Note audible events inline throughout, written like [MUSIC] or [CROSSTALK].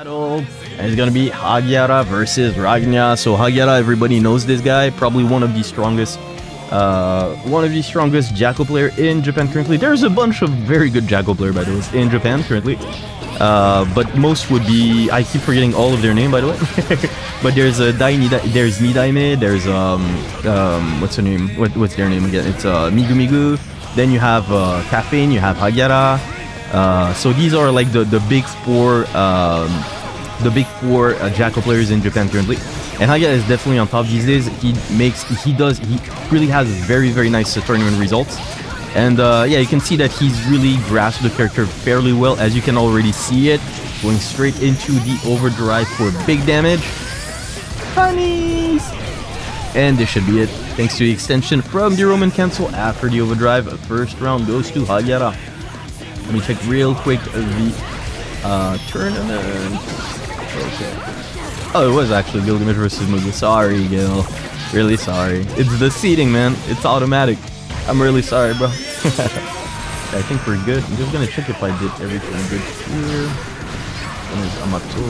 battle. It's gonna be Hagyaara versus Ragna. So Hagyaara, everybody knows this guy. Probably one of the strongest, uh, one of the strongest Jacko player in Japan currently. There's a bunch of very good Jacko player, by the way, in Japan currently. Uh, but most would be I keep forgetting all of their name by the way. [LAUGHS] but there's a Dai Nida, there's Nidaime, there's um um what's her name? What, what's their name again? It's uh Migu Migu. Then you have uh, Caffeine, you have Hagyaara. Uh, so these are like the the big four um, the big four uh, Jacko players in Japan currently. And Hagyaara is definitely on top these days. He makes he does he really has very very nice tournament results. And uh, yeah, you can see that he's really grasped the character fairly well, as you can already see it. Going straight into the overdrive for big damage. Honeys! And this should be it. Thanks to the extension from the Roman Cancel after the overdrive, first round goes to Hagyaara. Let me check real quick the uh, tournament. Okay. Oh, it was actually Gilgamesh versus Mugu. Sorry, Gil. Really sorry. It's the seating, man. It's automatic. I'm really sorry, bro. [LAUGHS] I think we're good. I'm just gonna check if I did everything good here. One is Amato.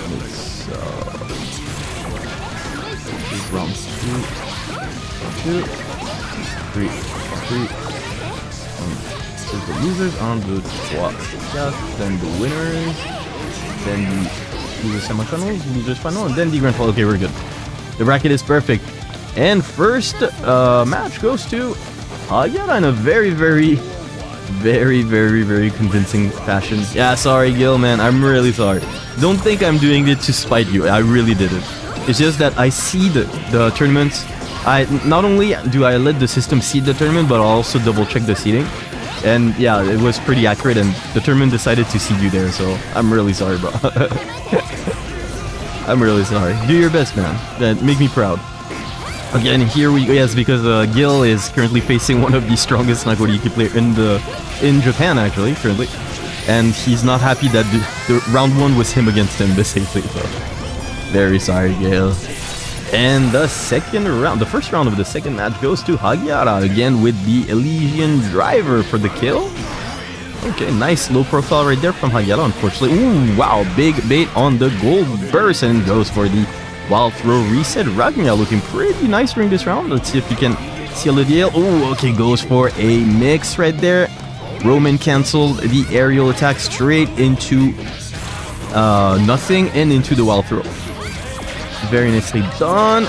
One is uh round two. Two. Three. Three. So the losers on the. Just then the winners. Then the losers semifinals, losers final, and then the grand final. Okay, we're good. The bracket is perfect. And first uh, match goes to Hagyaara in a very, very, very, very, very convincing fashion. Yeah, sorry, Gil, man. I'm really sorry. Don't think I'm doing it to spite you. I really didn't. It's just that I see the, the tournaments. I Not only do I let the system seed the tournament, but I also double check the seeding. And yeah, it was pretty accurate, and the tournament decided to see you there, so I'm really sorry, bro. [LAUGHS] I'm really sorry. Do your best, man. That make me proud. Again, here we yes, because uh, Gil is currently facing one of the strongest Nagoriyuki player in the in Japan actually currently, and he's not happy that the, the round one was him against him basically. [LAUGHS] So very sorry, Gil. And the second round, the first round of the second match goes to Hagyaara again with the Elysian Driver for the kill. Okay, nice low profile right there from Hagyaara, unfortunately. Ooh, wow, big bait on the gold burst and goes for the wild throw reset. Ragna looking pretty nice during this round. Let's see if you can seal the deal. Ooh, okay, goes for a mix right there. Roman canceled the aerial attack straight into uh, nothing and into the wild throw. Very nicely done.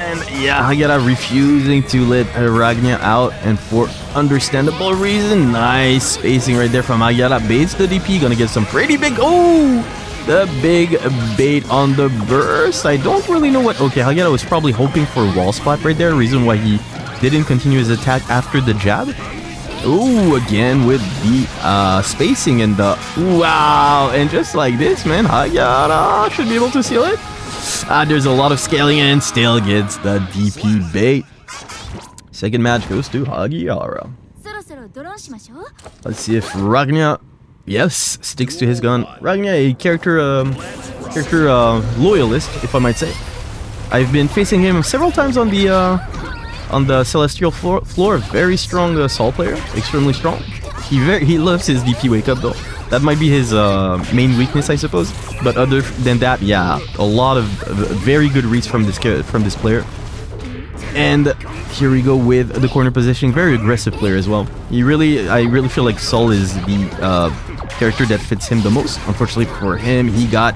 And yeah, Hagyaara refusing to let Ragna out and for understandable reason. Nice spacing right there from Hagyaara. Baits the DP. Gonna get some pretty big... Oh! The big bait on the burst. I don't really know what... Okay, Hagyaara was probably hoping for wall spot right there. Reason why he didn't continue his attack after the jab. Ooh, again with the uh, spacing and the... Wow! And just like this, man, Hagyaara should be able to seal it. Ah, there's a lot of scaling and still gets the DP bait. Second match goes to Hagyaara. Let's see if Ragna Yes, sticks to his gun. Ragna, a character, um, character uh, loyalist, if I might say. I've been facing him several times on the uh, on the celestial floor. floor. Very strong uh, player, extremely strong. He very he loves his DP wake up though. That might be his uh, main weakness, I suppose. But other than that, yeah, a lot of very good reads from this from this player. And here we go with the corner positioning. Very aggressive player as well. He really, I really feel like Sol is the uh, character that fits him the most. Unfortunately for him, he got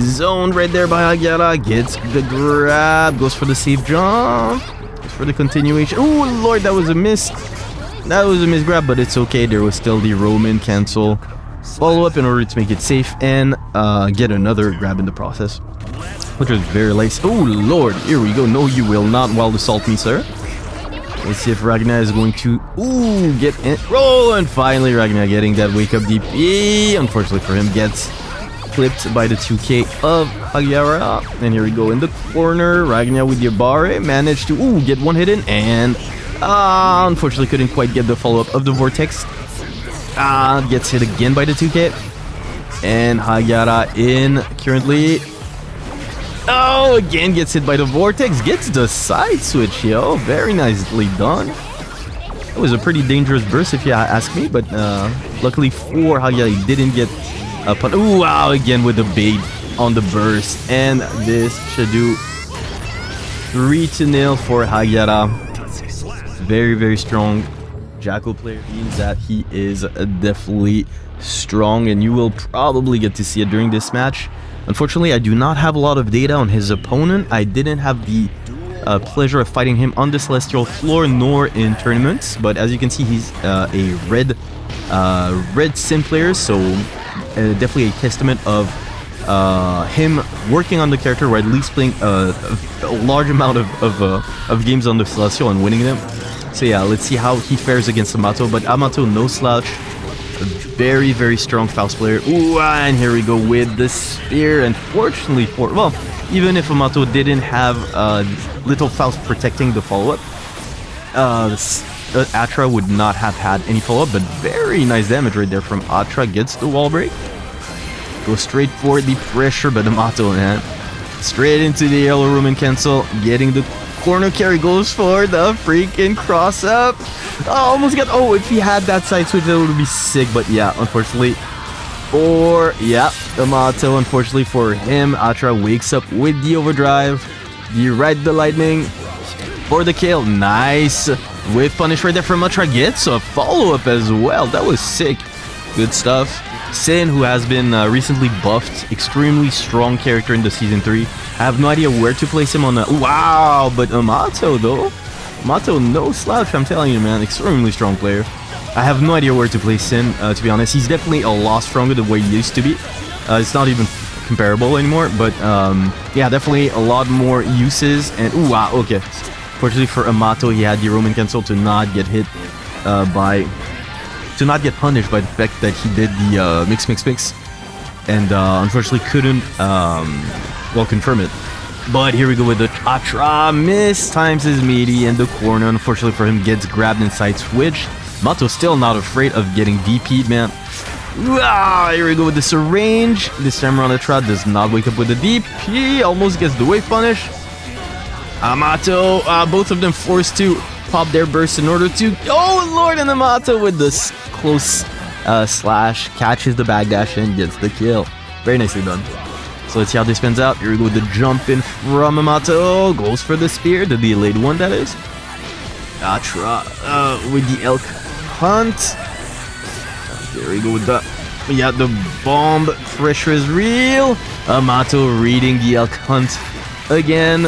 zoned right there by Hagyaara. Gets the grab, goes for the safe jump, goes for the continuation. Oh lord, that was a miss. That was a miss grab, but it's okay. There was still the Roman cancel follow up in order to make it safe and uh, get another grab in the process. Which was very nice. Oh lord, here we go. No, you will not wild assault me, sir. Let's see if Ragna is going to ooh get in roll and finally Ragna getting that wake up DP. Unfortunately for him, gets clipped by the 2k of Hagyaara. And here we go in the corner. Ragna with Yabare managed to ooh get one hit in and uh, unfortunately couldn't quite get the follow up of the vortex. Ah, gets hit again by the 2k. And Hagyaara in currently Oh, again gets hit by the Vortex. Gets the side switch, yo. Very nicely done. It was a pretty dangerous burst if you ask me, but uh, luckily for Hagyaara, he didn't get Upon Ooh, wow, again with the bait on the burst. And this should do 3 to nil for Hagyaara. Very, very strong Jacko player. Means that he is definitely strong and you will probably get to see it during this match. Unfortunately, I do not have a lot of data on his opponent. I didn't have the uh, pleasure of fighting him on the Celestial floor nor in tournaments, but as you can see, he's uh, a red uh, red sim player, so uh, definitely a testament of uh, him working on the character, or at least playing a, a large amount of, of, uh, of games on the Celestial and winning them. So yeah, let's see how he fares against Amato, but Amato no slouch, very, very strong Faust player. Ooh, and here we go with the spear. And fortunately for, well, even if Amato didn't have uh, Little Faust protecting the follow-up, uh, uh, Atra would not have had any follow-up, but very nice damage right there from Atra. Gets the wall break. Go straight for the pressure, but Amato, man. Straight into the yellow Roman cancel. Getting the corner carry goes for the freaking cross up. Oh, almost got. Oh, if he had that side switch, that would be sick. But yeah, unfortunately, for yeah, Amato. Unfortunately for him, Atra wakes up with the overdrive. You ride the lightning for the kill. Nice with punish right there from Atra. Gets a follow up as well. That was sick. Good stuff. Sin, who has been uh, recently buffed, extremely strong character in the season 3. I have no idea where to place him on the... Wow, but Amato though. Amato, no slouch, I'm telling you, man. Extremely strong player. I have no idea where to place Sin, uh, to be honest. He's definitely a lot stronger than what he used to be. Uh, it's not even comparable anymore, but um, yeah, definitely a lot more uses. And, ooh, wow, okay. Fortunately for Amato, he had the Roman cancel to not get hit uh, by to not get punished by the fact that he did the uh, mix, mix, mix, and uh, unfortunately couldn't, um, well, confirm it. But here we go with the Atra miss times his meaty in the corner. Unfortunately for him, gets grabbed inside switch. Mato still not afraid of getting DP'd, man. Ah, here we go with the syringe. This time around, Atra does not wake up with the DP. Almost gets the wave punish. Amato, uh, both of them forced to pop their burst in order to... Oh, Lord, and Amato with this close uh, slash, catches the backdash and gets the kill. Very nicely done. So let's see how this spins out. Here we go with the jump in from Amato. Goes for the spear, the delayed one that is. Atra uh, with the elk hunt. There we go with the... Yeah, the bomb pressure is real. Amato reading the elk hunt again.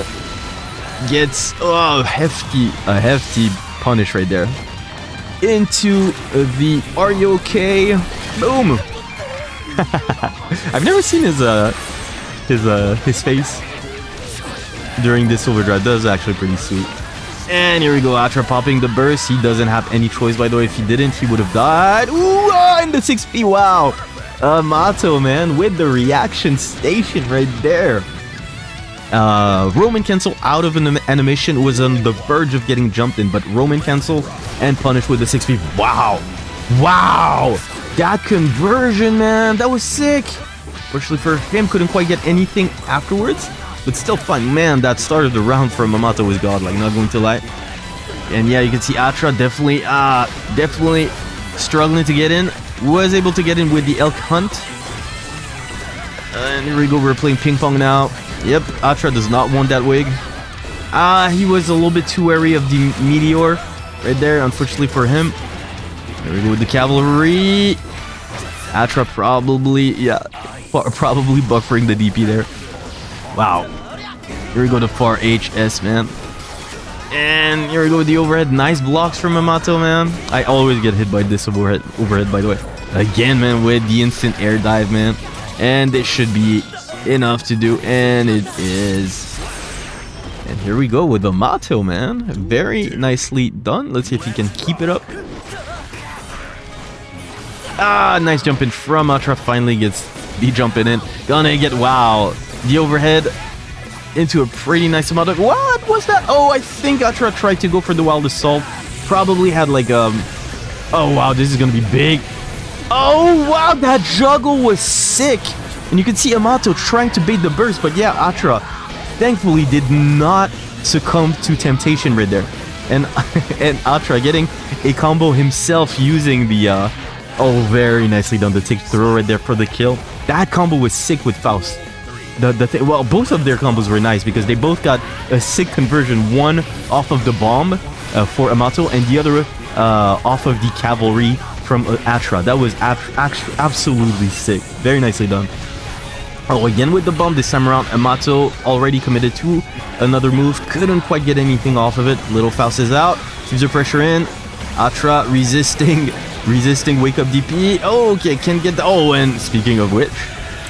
Gets oh hefty, a hefty punish right there into the Are you okay? Boom! [LAUGHS] I've never seen his uh his uh his face during this overdrive. That was actually pretty sweet. And here we go, After popping the burst. He doesn't have any choice, by the way. If he didn't, he would have died. Ooh, ah, in the 6p, wow. Uh, Mato, man, with the reaction station right there. Uh, Roman cancel out of an animation was on the verge of getting jumped in, but Roman cancel and punish with the 6 feet. Wow. Wow. That conversion, man. That was sick. Fortunately for him, couldn't quite get anything afterwards, but still fun. Man, that started the round for Mamato was godlike, not going to lie. And yeah, you can see Atra definitely, uh, definitely struggling to get in. Was able to get in with the Elk Hunt. And here we go, we're playing ping pong now. Yep, Atra does not want that wig. Ah, uh, he was a little bit too wary of the Meteor right there, unfortunately for him. There we go with the Cavalry. Atra probably, yeah, [LAUGHS] probably buffering the DP there. Wow. Here we go to far HS, man. And here we go with the overhead. Nice blocks from Amato, man. I always get hit by this overhead, overhead by the way. Again, man, with the instant air dive, man. And it should be enough to do, and it is. And here we go with Amato, man. Very nicely done. Let's see if he can keep it up. Ah, nice jump in from Atra. Finally gets the jump in. Gonna get, wow, the overhead into a pretty nice amount of... What was that? Oh, I think Atra tried to go for the wild assault. Probably had like um... Oh, wow, this is gonna be big. Oh, wow, that juggle was sick. And you can see Amato trying to bait the burst, but yeah, Atra thankfully did not succumb to temptation right there. And [LAUGHS] and Atra getting a combo himself using the uh, Oh, very nicely done. The take throw right there for the kill. That combo was sick with Faust. The, the th well, both of their combos were nice because they both got a sick conversion. One off of the bomb uh, for Amato and the other uh, off of the cavalry from uh, Atra. That was ab absolutely sick. Very nicely done. Oh, again with the bomb this time around. Amato already committed to another move. Couldn't quite get anything off of it. Little Faust is out. Keeps the pressure in. Atra resisting, [LAUGHS] resisting wake up DP. Oh, okay, can't get the. Oh, and speaking of which,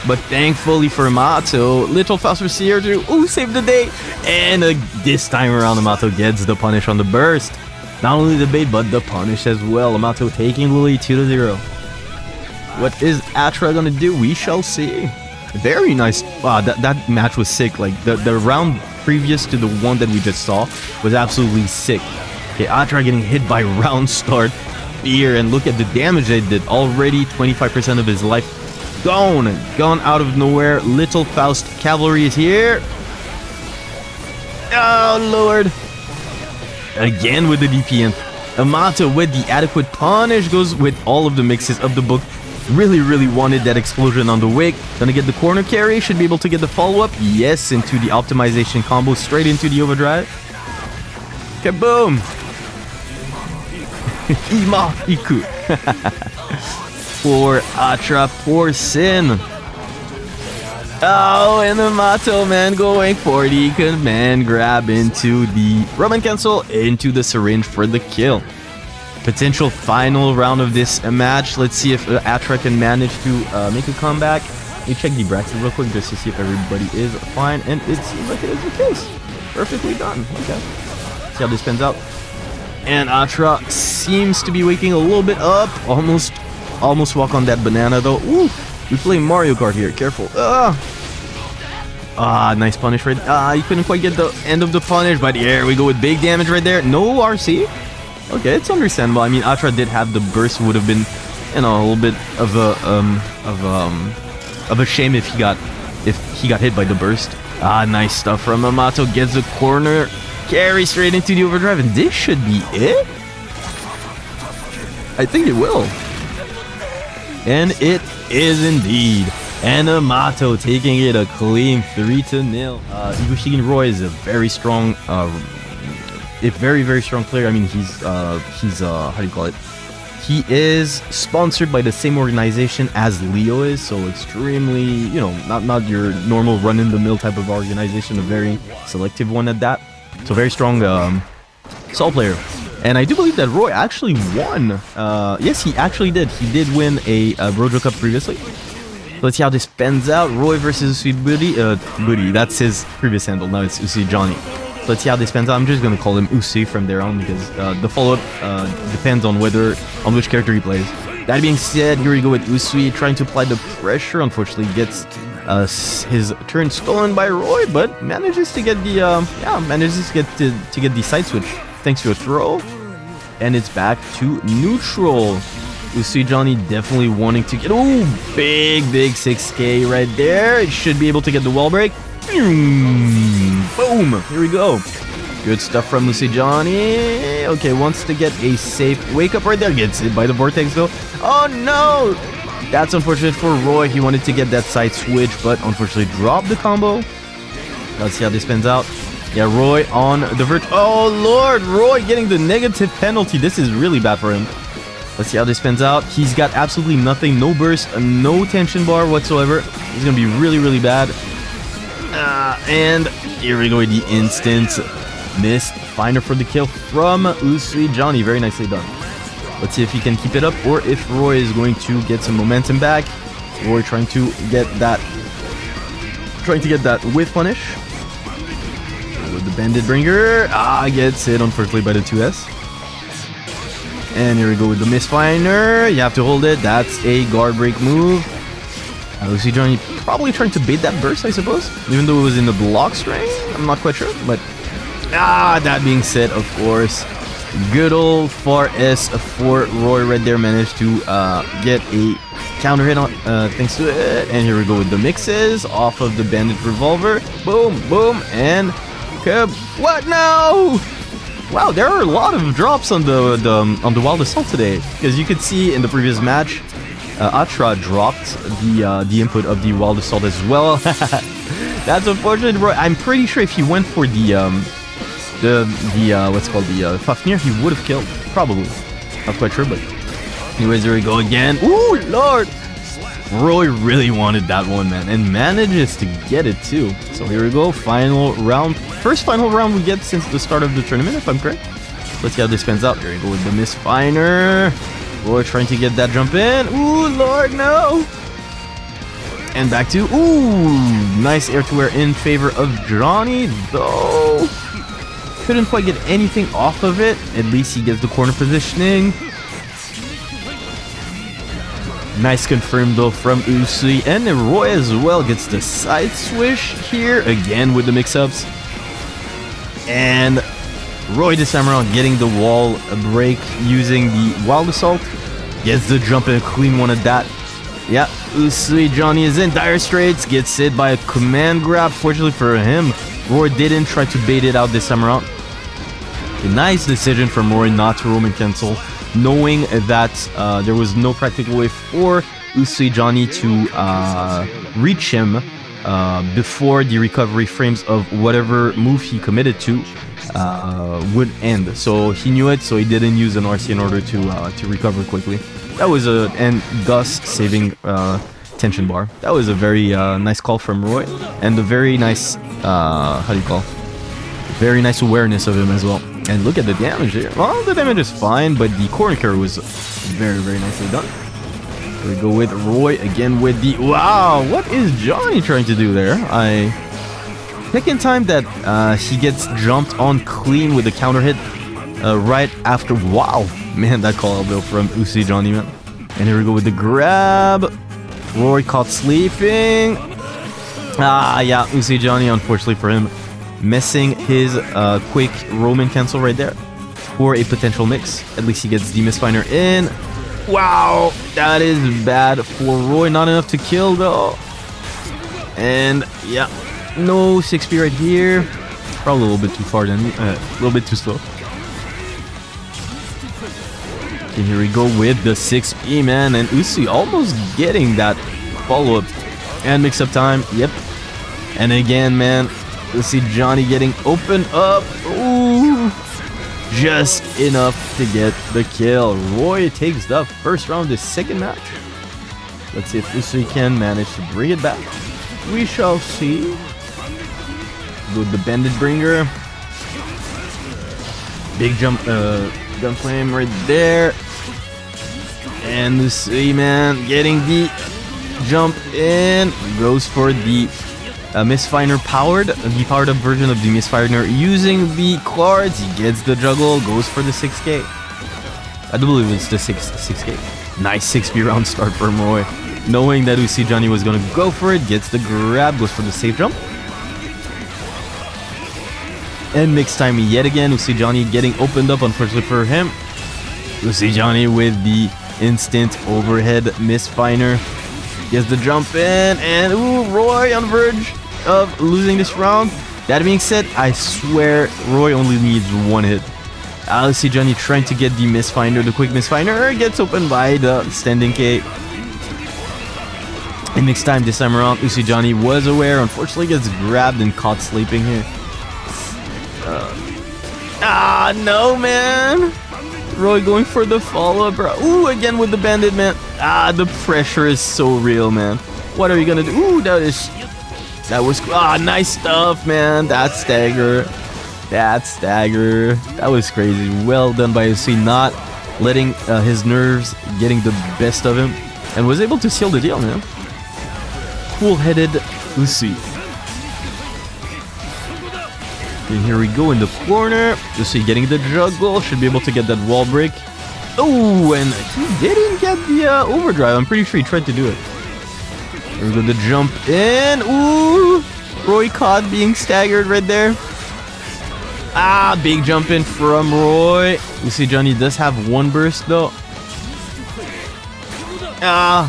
but thankfully for Amato, Little Faust was here to ooh, save the day. And uh, this time around, Amato gets the punish on the burst. Not only the bait, but the punish as well. Amato taking Lily 2 to 0. What is Atra gonna do? We shall see. Very nice. Wow, that, that match was sick. Like, the, the round previous to the one that we just saw was absolutely sick. Okay, Atra getting hit by [LAUGHS] round start here, and look at the damage they did. Already 25% of his life gone. Gone out of nowhere. Little Faust Cavalry is here. Oh, Lord. Again with the DPN. Amato with the adequate punish goes with all of the mixes of the book. Really, really wanted that explosion on the wick. Gonna get the corner carry. Should be able to get the follow-up. Yes, into the optimization combo. Straight into the overdrive. Kaboom! [LAUGHS] Ima Iku. [LAUGHS] for Atra, for Sin. Oh, and the Mato man going for the command grab into the Roman cancel into the syringe for the kill. Potential final round of this match. Let's see if uh, Atra can manage to uh, make a comeback. Let me check the bracket real quick just to see if everybody is fine, and it seems like it is the case. Perfectly done. Okay. See how this pans out. And Atra seems to be waking a little bit up. Almost, almost walk on that banana though. Ooh. We play Mario Kart here. Careful. Ah, ah nice punish right. Ah, you couldn't quite get the end of the punish, but here we go with big damage right there. No RC. Okay, it's understandable. I mean, Atra did have the burst. Would have been, you know, a little bit of a um of um of a shame if he got if he got hit by the burst. Ah, nice stuff from Amato. Gets the corner, carry straight into the overdrive, and this should be it. I think it will. And it is indeed. And Amato taking it a clean 3 to nil. Uh, Roy is a very strong, uh, a very, very strong player. I mean, he's, uh, he's, uh, how do you call it? He is sponsored by the same organization as Leo is, so extremely, you know, not, not your normal run-in-the-mill type of organization, a very selective one at that. So very strong um, Sol player. And I do believe that Roy actually won. Uh, yes, he actually did. He did win a uh, Brojo Cup previously. Let's see how this pans out. Roy versus Sweet Booty. Uh, Booty, that's his previous handle. Now it's Usui Johnny. Let's see how this pans out. I'm just gonna call him Usui from there on because uh, the follow-up uh, depends on whether on which character he plays. That being said, here we go with Usui trying to apply the pressure. Unfortunately, gets uh, his turn stolen by Roy, but manages to get the um, yeah manages to get to, to get the side switch thanks to a throw. And it's back to neutral. See Johnny definitely wanting to get... Oh, big, big 6k right there. It should be able to get the wall break. Boom. Here we go. Good stuff from Usui Johnny. Okay, wants to get a safe wake up right there. Gets hit by the vortex though. Oh no! That's unfortunate for Roy. He wanted to get that side switch, but unfortunately dropped the combo. Let's see how this pans out. Yeah, Roy on the verge. Oh, Lord, Roy getting the negative penalty. This is really bad for him. Let's see how this pans out. He's got absolutely nothing. No burst, no tension bar whatsoever. He's going to be really, really bad. Uh, and here we go the instant Mist Finer for the kill from Usui Johnny. Very nicely done. Let's see if he can keep it up or if Roy is going to get some momentum back. Roy trying to get that trying to get that with punish with the Bandit Bringer. Ah, gets hit unfortunately by the 2S. And here we go with the Mist Finer. You have to hold it. That's a guard break move. Usui Johnny probably trying to bait that burst, I suppose. Even though it was in the block string. I'm not quite sure. But ah, that being said, of course, good old far S for Roy right there managed to uh, get a counter hit on uh, thanks to it. And here we go with the mixes off of the Bandit Revolver. Boom, boom, and what? now? Wow, there are a lot of drops on the, the um, on the Wild Assault today. Because you could see in the previous match, uh, Atra dropped the uh, the input of the Wild Assault as well. [LAUGHS] That's unfortunate, bro. I'm pretty sure if he went for the um, the the uh, what's called the uh, Fafnir, he would have killed. Probably. Not quite sure, but anyways, there we go again. Ooh, Lord! Roy really wanted that one, man, and manages to get it too. So here we go, final round. First final round we get since the start of the tournament, if I'm correct. Let's see how this pans out. Here we go with the Mist Finer. Roy trying to get that jump in. Ooh, Lord, no! And back to, ooh, nice air-to-air in favor of Johnny, though. Couldn't quite get anything off of it. At least he gets the corner positioning. Nice confirm though from Usui. And Roy as well gets the side swish here. Again with the mix-ups. And Roy around getting the wall break using the Wild Assault. Gets the jump and a clean one at that. Yeah, Usui Johnny is in dire straits. Gets hit by a command grab. Fortunately for him, Roy didn't try to bait it out this time around. A nice decision from Roy not to Roman cancel knowing that uh, there was no practical way for Usui Johnny to uh, reach him uh, before the recovery frames of whatever move he committed to uh, would end. So he knew it, so he didn't use an RC in order to uh, to recover quickly. That was a and thus saving uh, tension bar. That was a very nice call from Roy, and a very nice how do you call? Very nice awareness of him as well. And look at the damage here. Well, the damage is fine, but the corner carry was very, very nicely done. Here we go with Roy again with the... Wow, what is Johnny trying to do there? I... Second time that uh, he gets jumped on clean with the counter hit uh, right after... Wow, man, that call out though from Usui Johnny, man. And here we go with the grab. Roy caught sleeping. Ah, yeah, Usui Johnny, unfortunately for him, missing his uh, quick Roman cancel right there for a potential mix. At least he gets Demis Mist Finer in. Wow, that is bad for Roy. Not enough to kill though. And yeah, no 6p right here. Probably a little bit too far then, uh, a little bit too slow. Okay, here we go with the 6p man and Usui almost getting that follow-up and mix-up time. Yep. And again, man, Let's see Johnny getting open up. Ooh. Just enough to get the kill. Roy takes the first round the second match. Let's see if Usui can manage to bring it back. We shall see. With the Bandit Bringer. Big jump, uh, gun flame right there. And Usui, man, getting the jump in. Goes for the uh, Mist Finer powered, the powered up version of the Mist Finer using the cards. He gets the juggle, goes for the 6k. I do believe it's the 6 6k. Nice 6 round start for Roy. Knowing that Usui Johnny was gonna go for it, gets the grab, goes for the safe jump. And mix time yet again, Usui Johnny getting opened up, unfortunately for him. Usui Johnny with the instant overhead Mist Finer. Gets the jump in, and ooh, Roy on the verge of losing this round. That being said, I swear Roy only needs one hit. Alice Johnny trying to get the Mist Finer, the quick Mist Finer, gets opened by the standing K. And next time, this time around, Usui Johnny was aware, unfortunately gets grabbed and caught sleeping here. Uh, ah, no, man! Roy going for the follow-up, bro. Ooh, again with the bandit, man. Ah, the pressure is so real, man. What are you gonna do? Ooh, that is that was ah nice stuff, man. That stagger, that stagger, that was crazy. Well done by Usui, not letting uh, his nerves getting the best of him, and was able to seal the deal, man. Cool-headed Usui. And here we go in the corner. You see, getting the juggle, should be able to get that wall break. Oh, and he didn't get the uh, overdrive. I'm pretty sure he tried to do it. We're going to jump in. Ooh! Roy caught being staggered right there. Ah, big jump in from Roy. You see Johnny does have one burst though. Ah.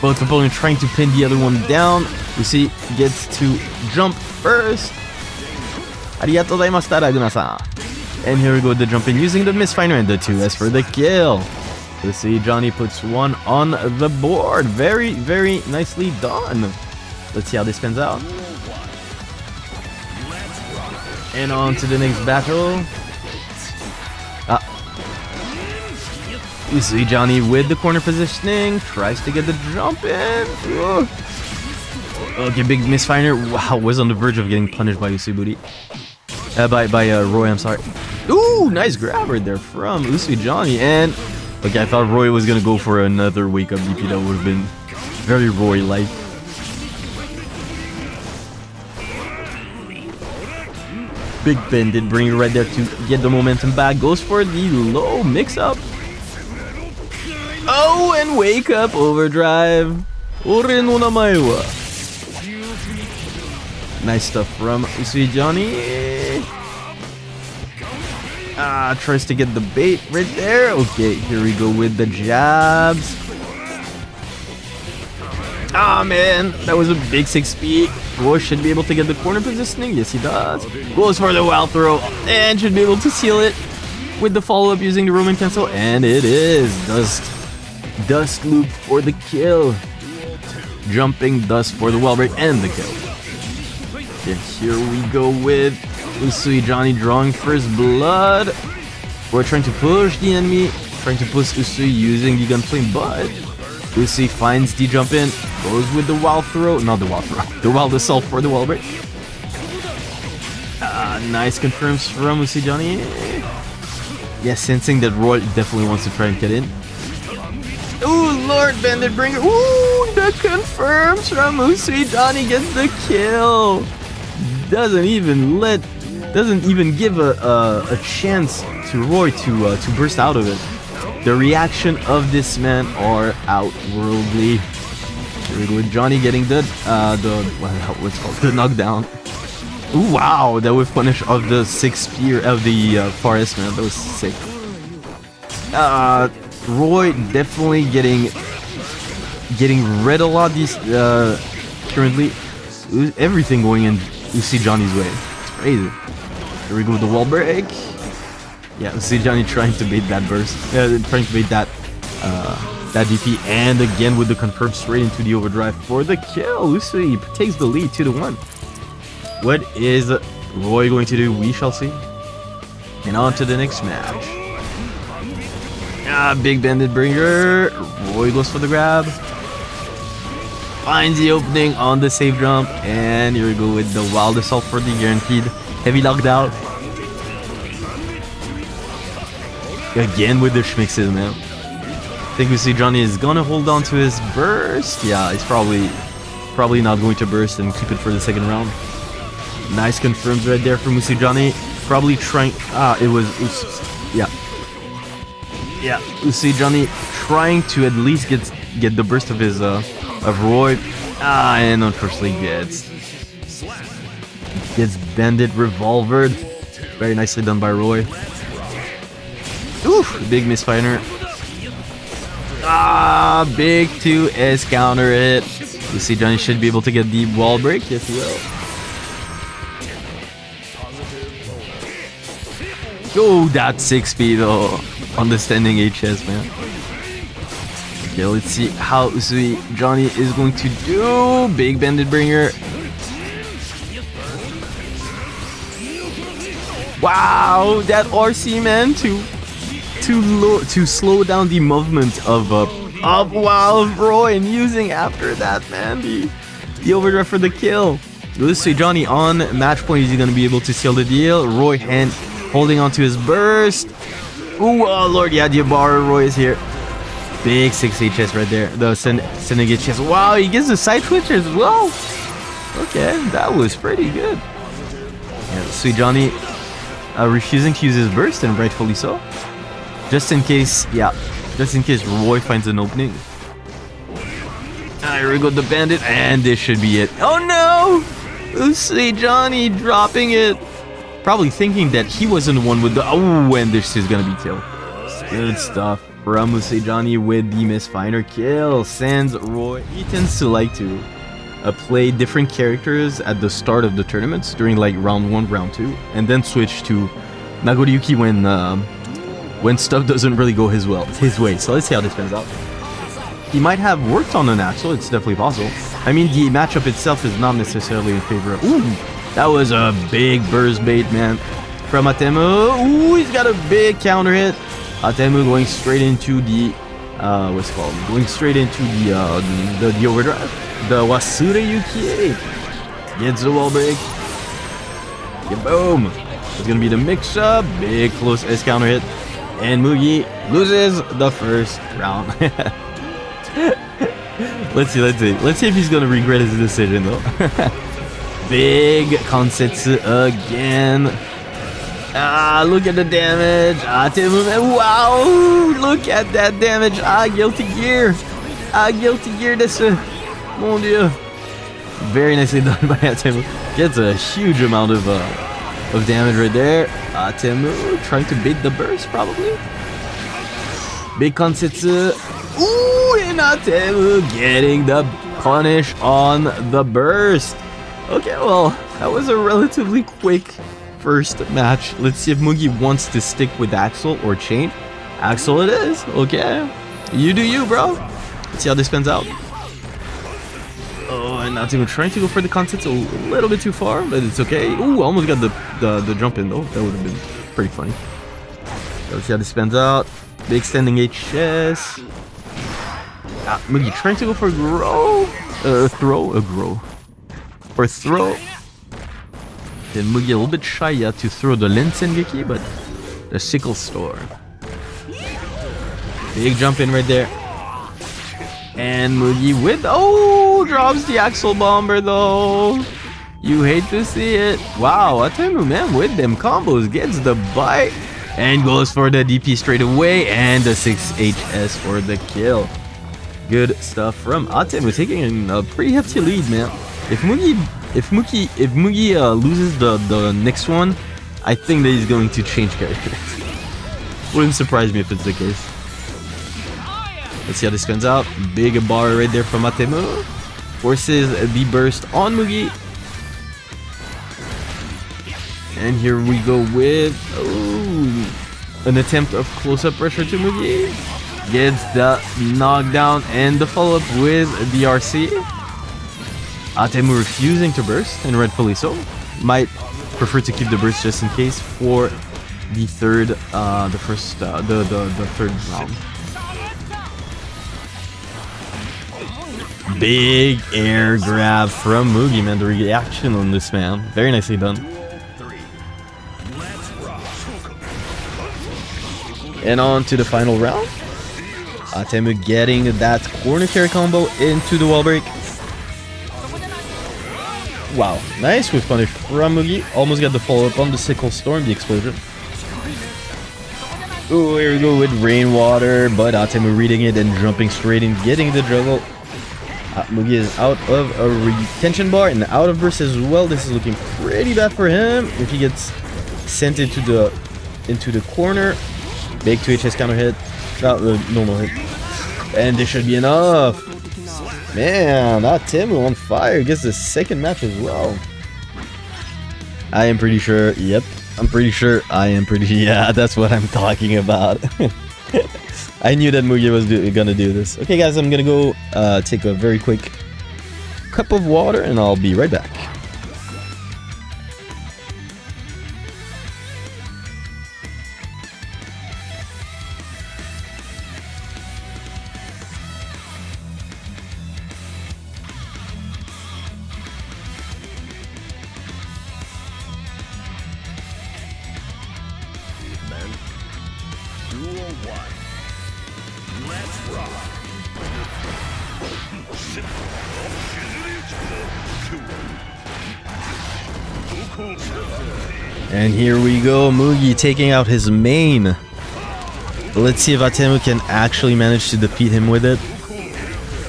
Both opponents trying to pin the other one down. You see gets to jump first. Arigatou gozaimashita, Raguna-san. And here we go, with the jump in using the Mist Finer and the 2S for the kill. Let's see, Johnny puts one on the board. Very, very nicely done. Let's see how this pans out. And on to the next battle. Ah. You see Johnny with the corner positioning, tries to get the jump in. Okay, big misfire. Wow, was on the verge of getting punished by Usui Uh, by by uh, Roy, I'm sorry. Ooh, nice grabber there from Usui Johnny. And, okay, I thought Roy was going to go for another wake-up DP. That would have been very Roy-like. Big Bandit Bringer right there to get the momentum back. Goes for the low mix-up. Oh, and wake up overdrive. Ore no Nice stuff from Usui Johnny. Ah, tries to get the bait right there. Okay, here we go with the jabs. Ah, man, that was a big 6 speed. Roy should be able to get the corner positioning. Yes, he does. Goes for the wild throw and should be able to seal it with the follow-up using the Roman cancel. And it is. Dust, dust loop for the kill. Jumping dust for the wall break and the kill. And here we go with Usui Johnny drawing first blood. We're trying to push the enemy, trying to push Usui using the gunflame, but Usui finds the jump in, goes with the wild throw, not the wild throw, [LAUGHS] the wild assault for the wall break. Ah, nice confirms from Usui Johnny. Yeah, sensing that Roy definitely wants to try and get in. Ooh, Lord Bandit Bringer. Ooh, the confirms from Usui Johnny gets the kill. Doesn't even let, doesn't even give a, a, a chance to Roy to uh, to burst out of it. The reaction of this man are outworldly. Here we go with Johnny getting the uh, the what's called the knockdown. Ooh, wow, that was punish of the six spear of the uh, forest man. That was sick. Uh, Roy definitely getting getting red a lot these uh, currently. Everything going in Usui Johnny's way. It's crazy. Here we go with the wall break. Yeah, see Johnny trying to bait that burst. Yeah, trying to bait that uh, that DP. And again with the confirm straight into the overdrive for the kill. Usui takes the lead 2 to 1. What is Roy going to do? We shall see. And on to the next match. Ah, big Bandit Bringer. Roy goes for the grab. Finds the opening on the safe jump. And here we go with the wild assault for the guaranteed heavy lockdown. Again with the schmixes, man. I think we see Johnny is gonna hold on to his burst. Yeah, he's probably probably not going to burst and keep it for the second round. Nice confirms right there from Usui Johnny. Probably trying. Ah, it was. yeah. Yeah, Usui Johnny trying to at least get get the burst of his uh of Roy. Ah, and unfortunately gets gets bandit revolvered. Very nicely done by Roy. Oof, big misfire. Ah, big 2S counter it. You see, Johnny should be able to get the wall break, if you will. Oh, that 6 speed oh, on the standing HS, man. Okay, let's see how Usui Johnny is going to do. Big Bandit Bringer. Wow, that RC man too to low, to slow down the movement of uh, of Wild Roy using after that man the the overdrive for the kill. See Johnny on match point. Is he gonna be able to seal the deal? Roy hand holding on to his burst. Ooh, oh Lord, yeah, Diabara Roy is here. Big 6 HS right there. The Sen Senegate chest. Wow, he gets the side twitch as well. Okay, that was pretty good. Yeah, Sweet Johnny uh, refusing to use his burst, and rightfully so. Just in case, yeah, just in case Roy finds an opening. Here we go, the bandit, and this should be it. Oh no! Usui Johnny dropping it. Probably thinking that he wasn't the one with the. Oh, and this is gonna be kill. Good stuff from Usui Johnny with the misfire kill. Sans Roy. He tends to like to uh, play different characters at the start of the tournaments during like round one, round two, and then switch to Nagoriyuki when um, when stuff doesn't really go his well his way. So let's see how this turns out. He might have worked on an Axl. It's definitely possible. I mean, the matchup itself is not necessarily in favor of. Ooh, that was a big burst bait, man. From Atemu. Ooh, he's got a big counter hit. Atemu going straight into the uh, what's it called? Going straight into the uh, the, the overdrive. The Wasure Yuki gets the wall break. Yeah, boom. It's gonna be the mix up. Big close S counter hit. And Mugi loses the first round. [LAUGHS] let's see, let's see. Let's see if he's gonna regret his decision though. [LAUGHS] Big Konsetsu again. Ah, look at the damage. Ah, wow, look at that damage. Ah, guilty gear. Ah, guilty gear, this uh, mon dieu. Very nicely [LAUGHS] done by Atemu. Gets a huge amount of uh, of damage right there. Uh, Atemu trying to bait the burst, probably. Big Konsetsu. Uh, ooh, and uh, Atemu getting the punish on the burst. Okay, well, that was a relatively quick first match. Let's see if Mugi wants to stick with Axl or change. Axl it is. Okay. You do you, bro. Let's see how this pans out. And not even trying to go for the concepts a little bit too far, but it's okay. Ooh, almost got the, the, the jump in though. That would have been pretty funny. Let's see how this pans out. Big standing HS. Ah, Mugi trying to go for a grow. Uh, throw? A grow. Or throw. Then Mugi a little bit shy yet to throw the Rensengeki, but the Sickle Storm. Big jump in right there. And Mugi with oh drops the Axl Bomber though. You hate to see it. Wow, Atemu man with them combos gets the bite and goes for the DP straight away and the 6HS for the kill. Good stuff from Atemu taking a pretty hefty lead, man. If Mugi if Mugi if Mugi uh, loses the the next one, I think that he's going to change characters. [LAUGHS] Wouldn't surprise me if it's the case. Let's see how this turns out. Big bar right there from Atemu. Forces the burst on Mugi. And here we go with an attempt of close-up pressure to Mugi. Gets the knockdown and the follow-up with the RC. Atemu refusing to burst, and rightfully so. Might prefer to keep the burst just in case for the third, uh, the first, uh, the, the, the third round. Big air grab from Mugi, man. The reaction on this man. Very nicely done. And on to the final round. Atemu getting that corner carry combo into the wall break. Wow, nice with punish from Mugi. Almost got the follow-up on the Sickle Storm, the explosion. Ooh, here we go with Rainwater, but Atemu reading it and jumping straight in, getting the juggle. Uh, Mugi is out of a retention bar and out of burst as well. This is looking pretty bad for him. If he gets sent into the into the corner, big 2 HS counter hit, not the normal hit, and this should be enough. Man, that Tim on fire gets the second match as well. I am pretty sure. Yep, I'm pretty sure. I am pretty. [LAUGHS] Yeah, that's what I'm talking about. [LAUGHS] [LAUGHS] I knew that Mugi was do, gonna do this. Okay, guys, I'm gonna go uh, take a very quick cup of water, and I'll be right back. Go, Mugi taking out his main. Let's see if Atemu can actually manage to defeat him with it.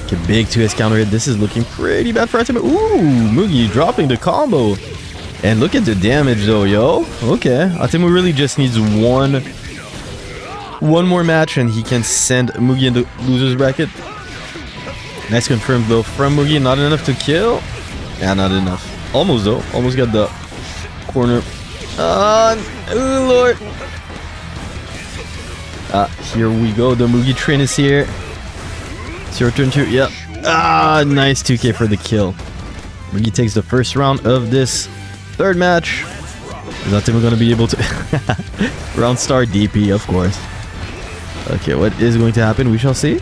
Okay, big 2S counter hit. This is looking pretty bad for Atemu. Ooh, Mugi dropping the combo. And look at the damage though, yo. Okay, Atemu really just needs one one more match and he can send Mugi into the loser's bracket. Nice confirmed though from Mugi. Not enough to kill. Yeah, not enough. Almost though. Almost got the corner Oh, oh lord. Ah, here we go. The Mugi train is here. It's your turn to. Yep. Ah, nice 2k for the kill. Mugi takes the first round of this third match. Is Atemu gonna be able to... [LAUGHS] round star DP, of course. Okay, what is going to happen? We shall see.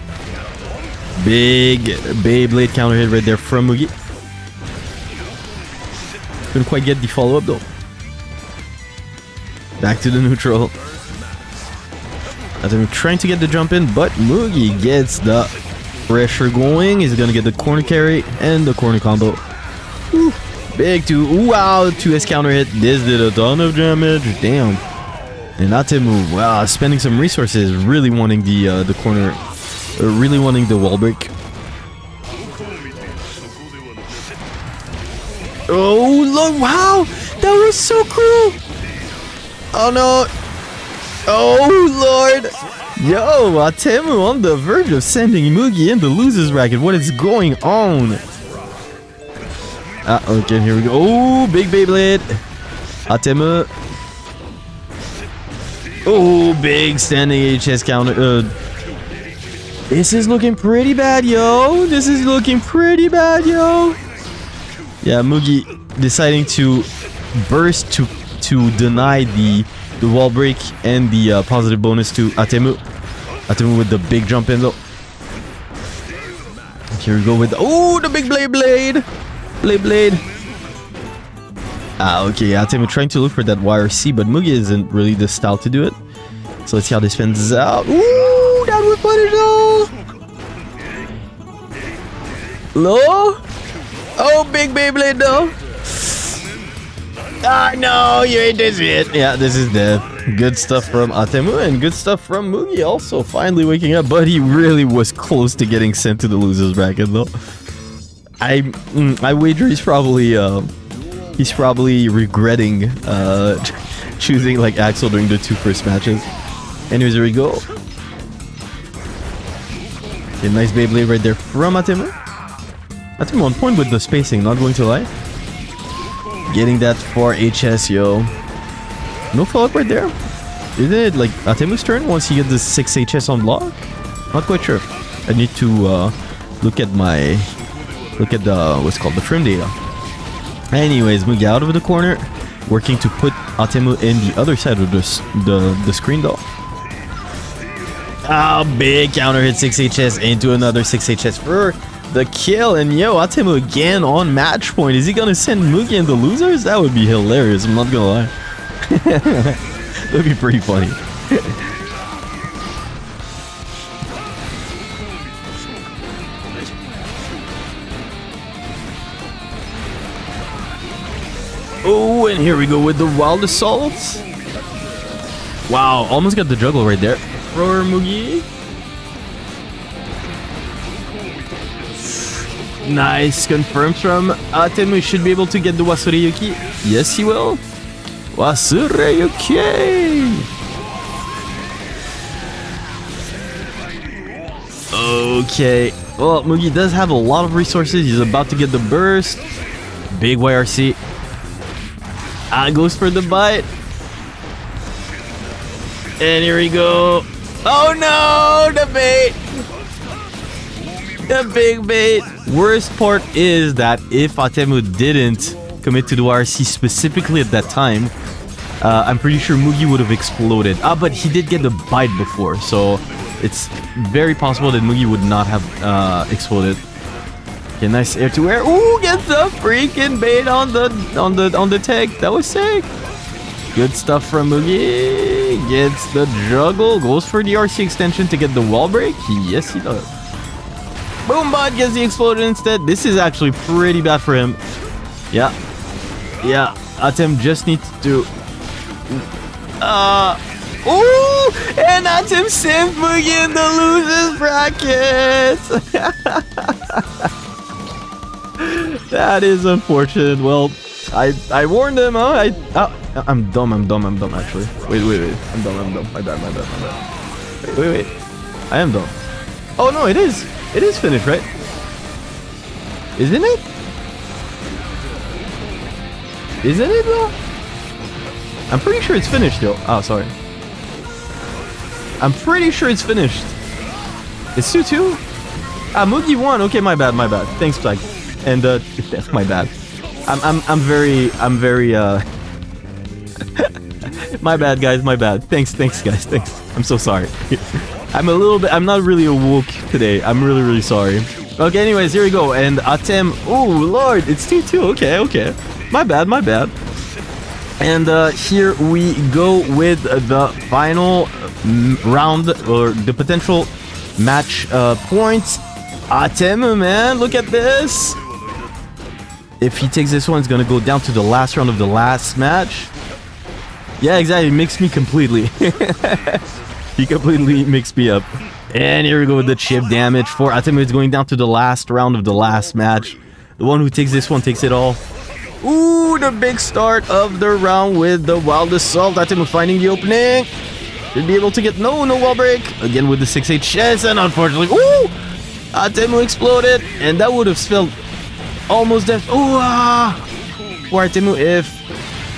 Big Beyblade counter hit right there from Mugi. Couldn't quite get the follow-up though. Back to the neutral. As I'm trying to get the jump in, but Mugi gets the pressure going. He's gonna get the corner carry and the corner combo. Woo. Big two. Wow, 2S counter hit. This did a ton of damage. Damn. And Atemu, wow, spending some resources, really wanting the uh, the corner, uh, really wanting the wall break. Oh, look, wow, that was so cool. Oh no. Oh lord. Yo, Atemu on the verge of sending Mugi in the losers bracket. What is going on? Ah, okay, here we go. Oh, big Beyblade. Atemu. Oh, big standing HS counter. Uh, this is looking pretty bad, yo. This is looking pretty bad, yo. Yeah, Mugi deciding to burst to to deny the the wall break and the uh, positive bonus to Atemu. Atemu with the big jump in though. Here we go with oh the big blade blade, blade blade. Ah okay, Atemu trying to look for that YRC, but Mugi isn't really the style to do it. So let's see how this spins out. Ooh, that was punish though. Low. Oh, big Beyblade though. Ah, no, you ain't this yet. Yeah, this is dead. Good stuff from Atemu and good stuff from Mugi also finally waking up, but he really was close to getting sent to the losers bracket though. I mm, I wager he's probably uh, he's probably regretting uh, [LAUGHS] choosing like Axl during the two first matches. Anyways, here we go. A nice Beyblade right there from Atemu. Atemu on point with the spacing, not going to lie. Getting that for HS, yo. No follow-up right there. Isn't it like Atemu's turn once he gets the 6 HS on block? Not quite sure. I need to uh, look at my... Look at the... What's called? The frame data. Anyways, Mugi out of the corner. Working to put Atemu in the other side of the, the, the screen though. Ah, big counter hit 6 HS into another 6 HS for the kill. And yo, Atemu again on match point. Is he gonna send Mugi and the losers? That would be hilarious. I'm not gonna lie. [LAUGHS] That'd be pretty funny. oh, and here we go with the wild assaults. Wow, almost got the juggle right there. Roar Mugi. Nice, confirmed from Aten. We should be able to get the Wasureyuki. Yes, he will. Wasureyuki! Okay. Well, Mugi does have a lot of resources. He's about to get the burst. Big YRC. Ah, goes for the bite. And here we go. Oh no, the bait. [LAUGHS] The big bait. Worst part is that if Atemu didn't commit to the YRC specifically at that time, uh, I'm pretty sure Mugi would have exploded. Ah, but he did get the bite before, so it's very possible that Mugi would not have uh, exploded. Okay, nice air to air. Ooh, gets the freaking bait on the on the on the tag. That was sick. Good stuff from Mugi. Gets the juggle. Goes for the RC extension to get the wall break. Yes, he does. Boombot gets the explosion instead. This is actually pretty bad for him. Yeah. Yeah. Atem just needs to... Uh... Ooh! And Atem sent Mugi in the losers bracket! [LAUGHS] that is unfortunate. Well, I I warned him, huh? I... Oh, I'm dumb, I'm dumb, I'm dumb, actually. Wait, wait, wait. I'm dumb, I'm dumb. My bad, my bad, my bad. Wait, wait. I am dumb. Oh, no, it is. It is finished, right? Isn't it? Isn't it though? I'm pretty sure it's finished though. Oh, sorry. I'm pretty sure it's finished. It's 2-2? Ah, Mugi won. Okay, my bad, my bad. Thanks, Plug. And, uh, [LAUGHS] that's my bad. I'm, I'm, I'm very, I'm very, uh... [LAUGHS] my bad, guys, my bad. Thanks, thanks, guys, thanks. I'm so sorry. [LAUGHS] I'm a little bit, I'm not really awoke today. I'm really, really sorry. Okay, anyways, here we go. And Atem, oh, lord, it's 2-2. Okay, okay. My bad, my bad. And uh, here we go with the final round, or the potential match uh, points. Atemu, man, look at this. If he takes this one, it's going to go down to the last round of the last match. Yeah, exactly. It makes me completely. [LAUGHS] he completely mixed me up. And here we go with the chip damage for Atemu. It's going down to the last round of the last match. The one who takes this one takes it all. Ooh, the big start of the round with the Wild Assault. Atemu finding the opening. Should be able to get... No, no wall break. Again with the 6-8 chest. And unfortunately... Ooh! Atemu exploded. And that would have spelled almost death. Ooh! Ah! For Atemu if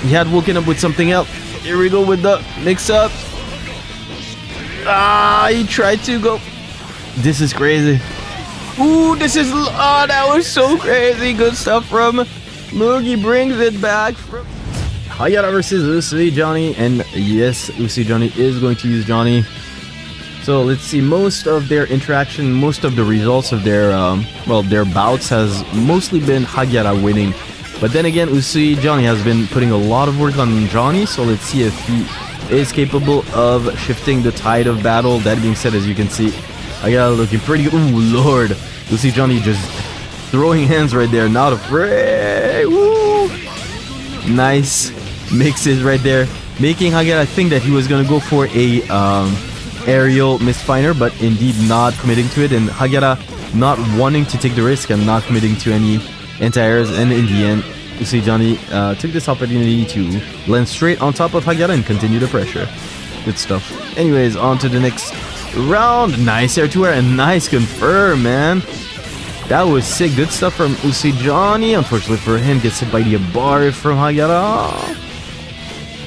he had woken up with something else. Here we go with the mix-up. Ah, he tried to go. This is crazy. Ooh, this is... Oh, that was so crazy. Good stuff from Mugi brings it back from... Hayata versus Usui Johnny. And yes, Usui Johnny is going to use Johnny. So let's see, most of their interaction, most of the results of their, um, well, their bouts has mostly been Hagyaara winning. But then again, Usui Johnny has been putting a lot of work on Johnny, so let's see if he is capable of shifting the tide of battle. That being said, as you can see, Hagyaara looking pretty good. Ooh, Lord. Usui Johnny just throwing hands right there, not afraid. Woo! Nice mixes right there, making Hagyaara think that he was going to go for a um, aerial misfire, but indeed not committing to it, and Hagyaara not wanting to take the risk and not committing to any anti-airs, and in the end, Usui Johnny uh, took this opportunity to land straight on top of Hagyaara and continue the pressure. Good stuff. Anyways, on to the next round. Nice air to air and nice confirm, man. That was sick. Good stuff from Usui Johnny. Unfortunately for him, gets hit by the bar from Hagyaara.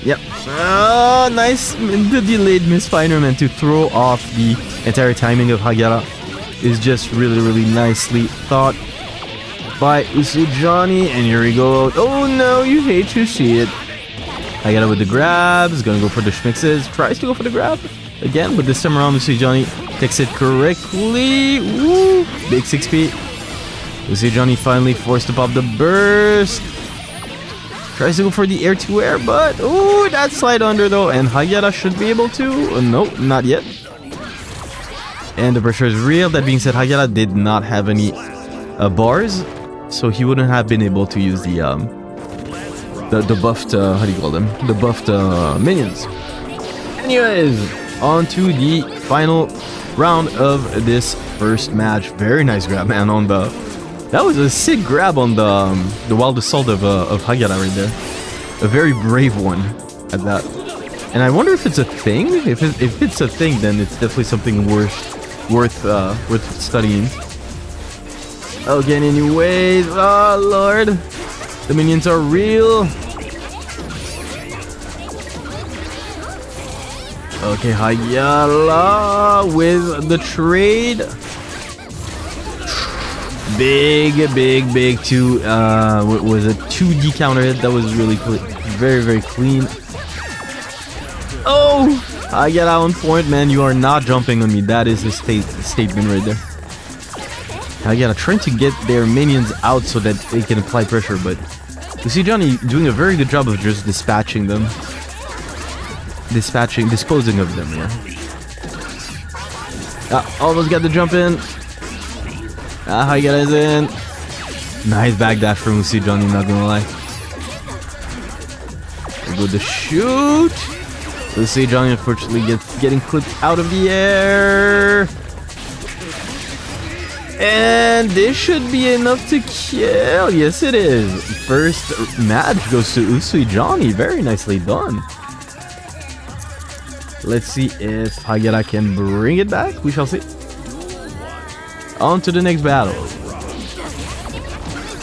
Yep. Oh, nice. The delayed misfire, man, to throw off the entire timing of Hagyaara is just really, really nicely thought by Usui Johnny. And here we go. Oh no, you hate to see it. I got it with the grabs. Gonna go for the schmixes. Tries to go for the grab again, but this time around, Usui Johnny takes it correctly. Woo! Big 6p. Usui Johnny finally forced to pop the burst. Tries to go for the air to air, but oh, that slide under though. And Hagyaara should be able to. Uh, nope, not yet. And the pressure is real. That being said, Hagyaara did not have any uh, bars, so he wouldn't have been able to use the um the the buffed uh, how do you call them the buffed uh, minions. Anyways, on to the final round of this first match. Very nice grab, man, on the that was a sick grab on the um, the wild assault of uh, of Hagyaara right there. A very brave one at that. And I wonder if it's a thing. If it, if it's a thing, then it's definitely something worth worth uh, worth studying. Okay, anyways, oh lord, the minions are real. Okay, Hagyaara with the trade. Big, big, big two, uh, was a 2D counter hit that was really very, very clean. Oh, I get out on point, man. You are not jumping on me. That is a state statement right there. Gotta trying to get their minions out so that they can apply pressure, but you see Johnny doing a very good job of just dispatching them. Dispatching, disposing of them, yeah. Ah, almost got the jump in. Ah, I get it in. Nice backdash from Usui Johnny, not gonna lie. With the shoot. Usui Johnny unfortunately gets getting clipped out of the air. And this should be enough to kill. Yes, it is. First match goes to Usui Johnny. Very nicely done. Let's see if Hagyaara can bring it back. We shall see. On to the next battle.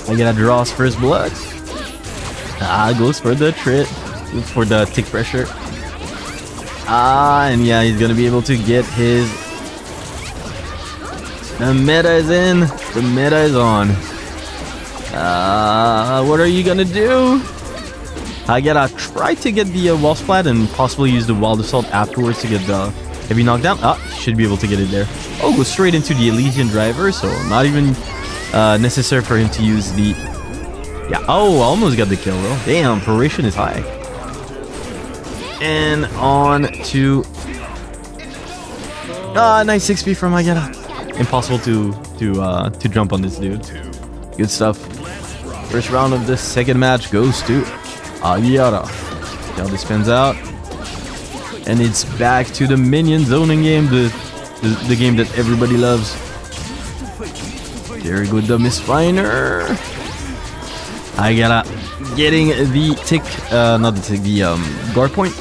Hagyaara draws first blood. Ah, goes for the trip. for the tick pressure. Ah, and yeah, he's gonna be able to get his... The meta is in. The meta is on. Uh, what are you gonna do? I gotta try to get the uh, wall splat and possibly use the wild assault afterwards to get the heavy knockdown. Ah, should be able to get it there. Oh, go straight into the Elysion driver, so not even uh, necessary for him to use the... Yeah, oh, almost got the kill though. Damn, Proration is high. And on to... Ah, nice XP from Agata. Impossible to to uh, to jump on this dude. Good stuff. First round of this second match goes to how this pans out. And it's back to the minion zoning game, the, the, the game that everybody loves. Very good, the Mistfiner. Agata getting the tick, uh, not the tick, the um, guard point.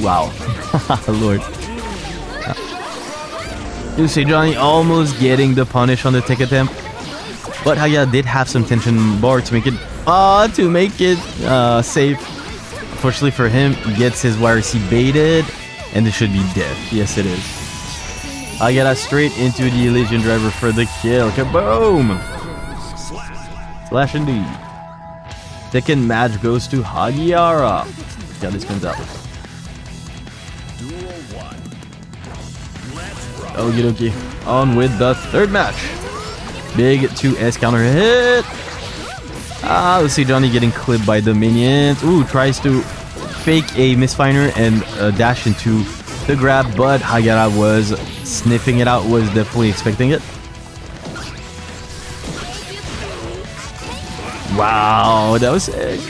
Wow. [LAUGHS] Lord. You see Johnny almost getting the punish on the tick attempt. But Haya did have some tension bar to make it uh to make it uh safe. Unfortunately for him, he gets his YRC baited and it should be dead. Yes it is. I get us straight into the Elysion driver for the kill. Kaboom! Slash indeed. Second match goes to Hagyaara. Yeah, this comes out. Okie dokie. On with the third match. Big 2S counter hit. Ah, let's see Johnny getting clipped by the minions. Ooh, tries to fake a Mistfiner and uh, dash into the grab, but Hagyaara was sniffing it out, was definitely expecting it. Wow, that was sick.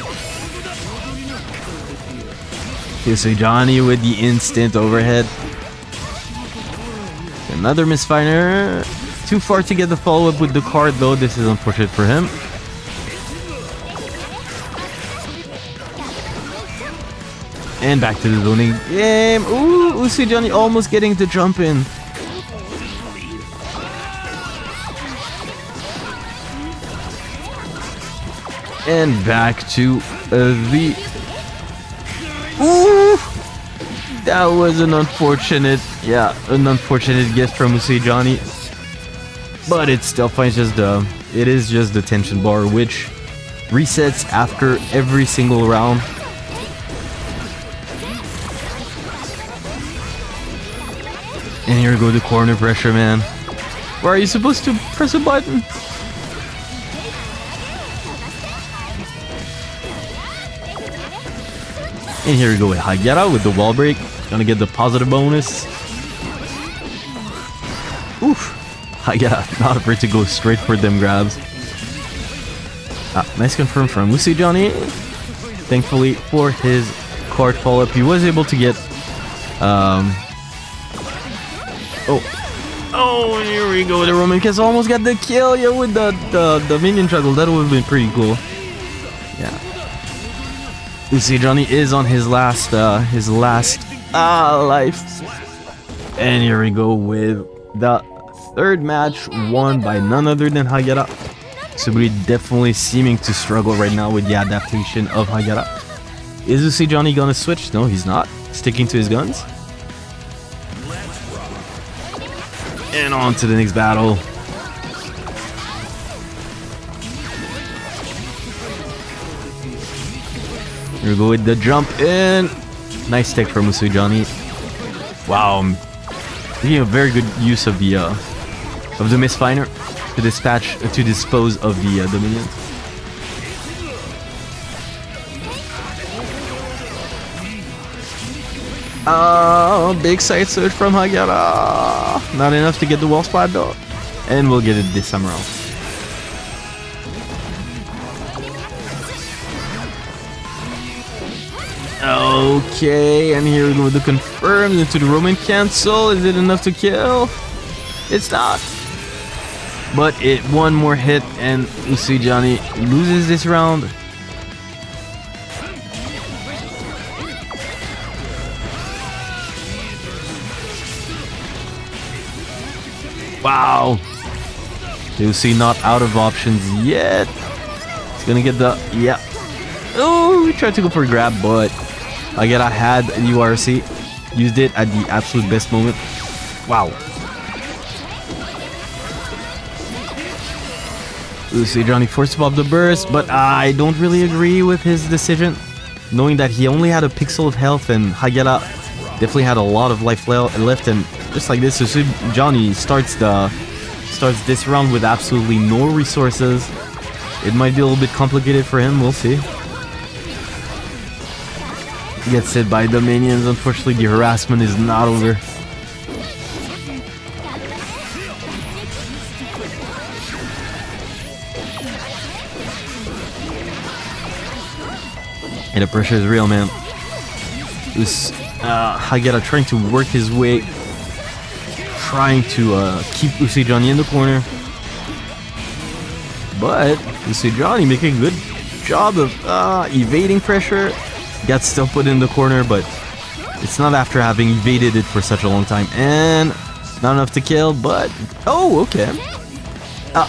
You see Johnny with the instant overhead. Another Mistfiner. Too far to get the follow-up with the card though. This is unfortunate for him. And back to the zoning game. Ooh, Usui Johnny almost getting to jump in. And back to uh, the... Ooh! That was an unfortunate, yeah, an unfortunate gift from Johnny. But it still finds just the, it is just the tension bar, which resets after every single round. And here we go, the corner pressure, man. Where are you supposed to press a button? And here we go with Hagyaara with the wall break. Gonna get the positive bonus. Oof. Hagyaara, [LAUGHS] not afraid to go straight for them grabs. Ah, nice confirm from Lucy Johnny. Thankfully for his card follow-up, he was able to get... Um, oh, Oh, here we go. The Roman Kiss almost got the kill, yeah, with the, the, the minion juggle. That would have been pretty cool. Yeah. You see, Johnny is on his last, uh, his last, ah, life. And here we go with the third match won by none other than Hagyaara. Suburi definitely seeming to struggle right now with the adaptation of Hagyaara. Is Usui Johnny gonna switch? No, he's not. Sticking to his guns. And on to the next battle. We go with the jump in. Nice take from Musu Johnny. Wow, making a very good use of the uh, of the Mistfiner to dispatch uh, to dispose of the uh, Dominion. Oh, big side surge from Hagyaara. Not enough to get the wall spot though. And we'll get it this time around. Okay, and here we go with the confirm into the Roman cancel. Is it enough to kill? It's not. But it one more hit and see Johnny loses this round. Wow. See not out of options yet. He's gonna get the yeah. Oh, he tried to go for a grab, but again, I had URC. Used it at the absolute best moment. Wow. Lucy Johnny forced to the burst, but I don't really agree with his decision. Knowing that he only had a pixel of health and Hagyaara definitely had a lot of life left and just like this, Lucy Johnny starts the starts this round with absolutely no resources. It might be a little bit complicated for him, we'll see. Gets hit by the minions, unfortunately the harassment is not over. And the pressure is real, man. This uh, Hagyaara trying to work his way, trying to uh, keep Johnny in the corner. But Johnny making a good job of uh, evading pressure. Got still put in the corner, but it's not after having evaded it for such a long time. And not enough to kill, but... Oh, okay. Ah,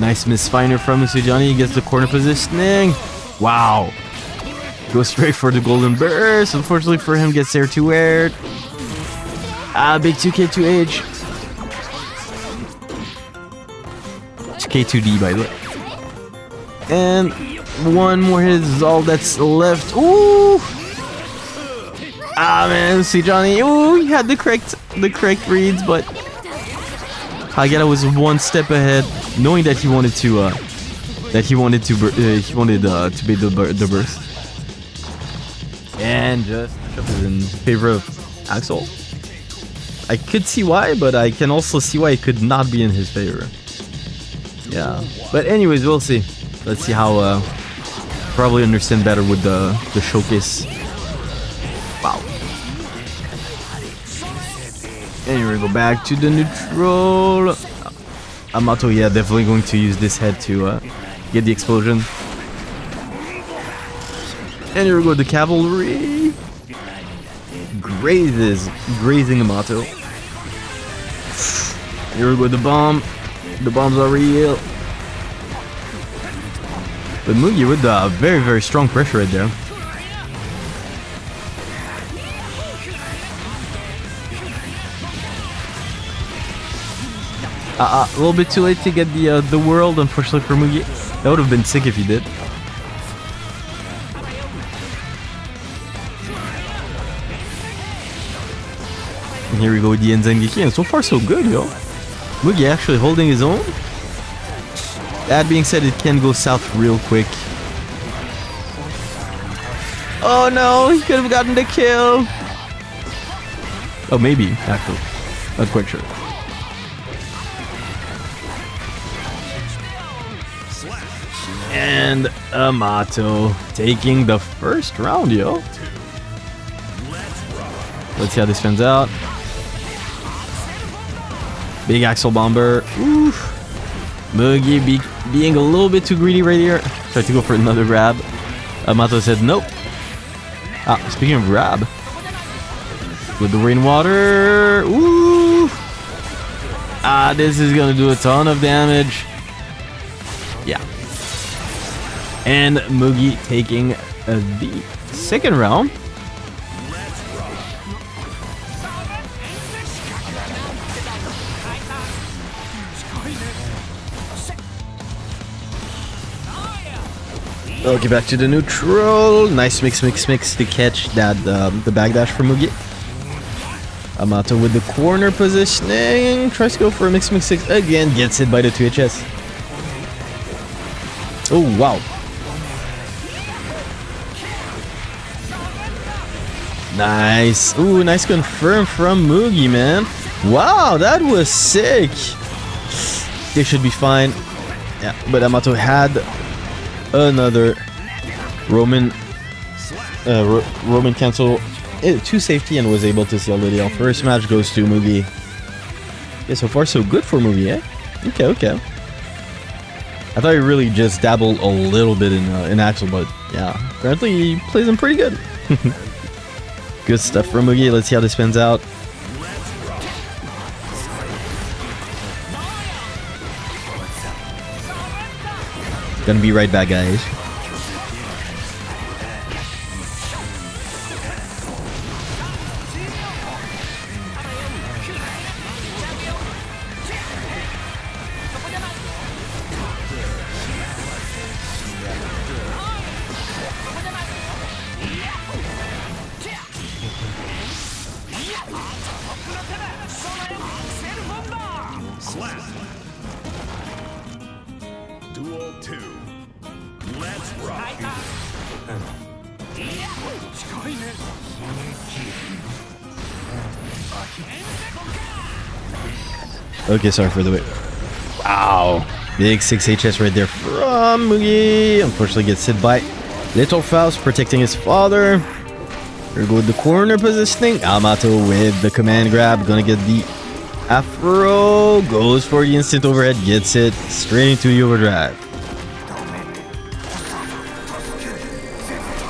Nice misfire from Johnny. Gets the corner positioning. Wow. Goes straight for the golden burst. Unfortunately for him, gets there too weird. Ah, big 2K2H. 2K2D, by the way. And one more hit is all that's left. Ooh! Ah, man, see Johnny. Ooh, he had the correct, the correct reads, but Hagyaara was one step ahead knowing that he wanted to uh, that he wanted to uh, he wanted uh, to be the the burst, and just in favor of Axl. I could see why, but I can also see why it could not be in his favor. Yeah, but anyways, we'll see. Let's see how. Uh, probably understand better with the the showcase. Wow. Anyway, go back to the neutral. Amato, yeah, definitely going to use this head to uh, get the explosion. And here we go, the cavalry. Grazes, grazing Amato. Here we go, the bomb. The bombs are real. But Mugi with the very, very strong pressure right there. Uh, uh, a little bit too late to get the uh, the world, unfortunately for Mugi. That would have been sick if he did. And here we go with the Rensengeki, and so far so good, yo. Mugi actually holding his own. That being said, it can go south real quick. Oh no, he could have gotten the kill. Oh, maybe, actually. Not quite sure. And Amato taking the first round, yo. Let's see how this turns out. Big Axl Bomber. Oof. Mugi be being a little bit too greedy right here. Tried to go for another grab. Amato said nope. Ah, speaking of grab. With the rainwater. Ooh. Ah, this is gonna do a ton of damage. Yeah, and Mugi taking uh, the second round. Okay, back to the neutral. Nice mix, mix, mix to catch that um, the backdash from Mugi. Amato with the corner positioning. Tries to go for a mix, mix, six again. Gets hit by the 2HS. Oh, wow. Nice. Ooh, nice confirm from Mugi, man. Wow, that was sick. They should be fine. Yeah, but Amato had another Roman uh, Ro Roman cancel uh, to safety and was able to seal the deal. First match goes to Mugi. Yeah, so far so good for Mugi, eh? Okay, okay. I thought he really just dabbled a little bit in uh, in Axl, but yeah, apparently he plays him pretty good. [LAUGHS] Good stuff from Mugi. Let's see how this pans out. Gonna be right back, guys. Okay, sorry for the wait. Wow. Big 6 HS right there from Mugi. Unfortunately gets hit by Little Faust protecting his father. Here go with the corner positioning. Amato with the command grab. Gonna get the Afro. Goes for the instant overhead. Gets it straight into the overdrive.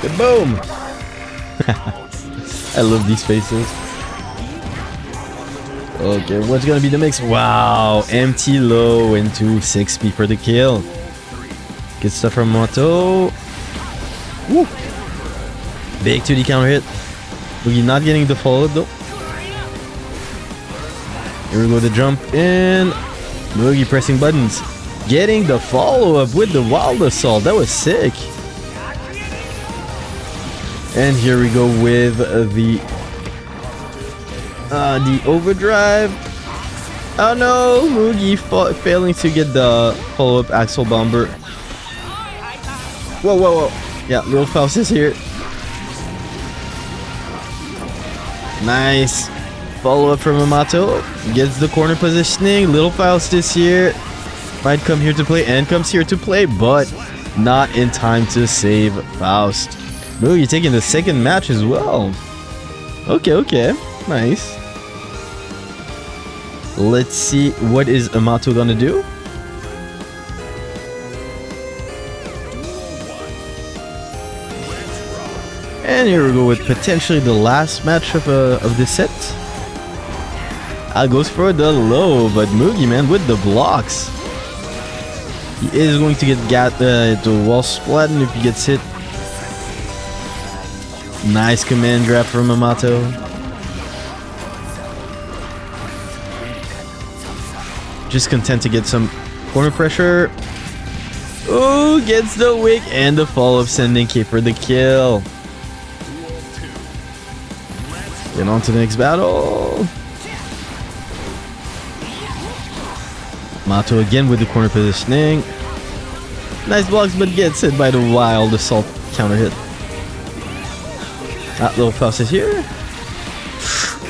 Good boom. [LAUGHS] I love these faces. Okay, what's gonna be the mix? Wow, empty low into 6p for the kill. Good stuff from Moto. Woo. Big 2D counter hit. Boogie not getting the follow though. Here we go, the jump in. Boogie pressing buttons. Getting the follow up with the wild assault. That was sick. And here we go with the uh, the overdrive. Oh no, Mugi fa failing to get the follow-up Axl Bomber. Whoa, whoa, whoa. Yeah, Little Faust is here. Nice. Follow-up from Amato. Gets the corner positioning. Little Faust is here. Might come here to play and comes here to play, but not in time to save Faust. Mugi taking the second match as well. Okay, okay. Nice. Let's see what is Amato gonna do. And here we go with potentially the last match of uh, of this set. Ah, goes for the low, but Mugi man with the blocks. He is going to get gat uh, the wall splat, and if he gets hit, nice command grab from Amato. Just content to get some corner pressure. Oh, gets the wick and the follow-up sending K for the kill. Get on to the next battle. Mato again with the corner positioning. Nice blocks, but gets hit by the wild assault counter hit. That little Faust is here.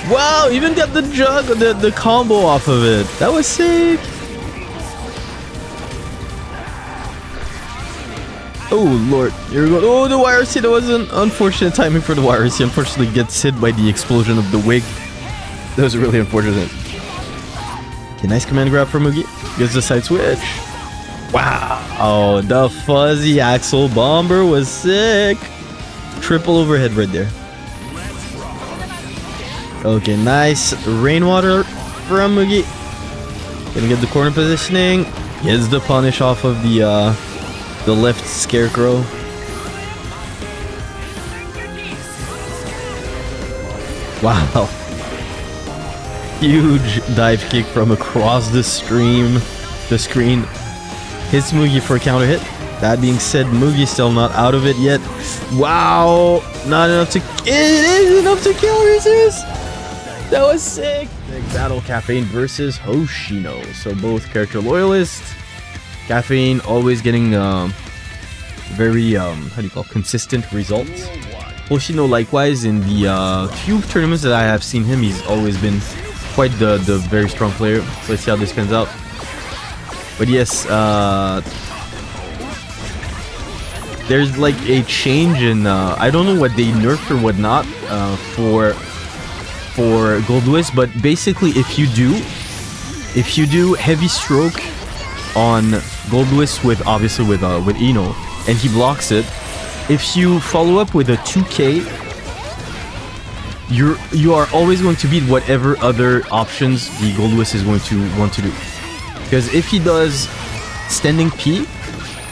Wow, even got the jug, the, the combo off of it. That was sick. Oh lord, here we go. Oh, the YRC, that was an unfortunate timing for the YRC. Unfortunately gets hit by the explosion of the wig. That was really unfortunate. Okay, nice command grab for Mugi. Gets the side switch. Wow, oh, the fuzzy Axl Bomber was sick. Triple overhead right there. Okay, nice rainwater from Mugi. Gonna get the corner positioning. Gets the punish off of the uh, the left scarecrow. Wow. [LAUGHS] Huge dive kick from across the stream, the screen. Hits Mugi for a counter hit. That being said, Mugi still not out of it yet. Wow, not enough to. It is enough to kill. Resist. That was sick. Big battle Caffeine versus Hoshino. So both character loyalists. Caffeine always getting um, very um, how do you call it? consistent results. Hoshino likewise in the uh, few tournaments that I have seen him, he's always been quite the the very strong player. So let's see how this pans out. But yes, uh, there's like a change in uh, I don't know what they nerfed or whatnot uh, for for Gold Lewis, but basically if you do if you do heavy stroke on Gold Lewis with obviously with uh, with Ino and he blocks it, if you follow up with a 2K, you're you are always going to beat whatever other options the Gold Lewis is going to want to do. Because if he does standing P,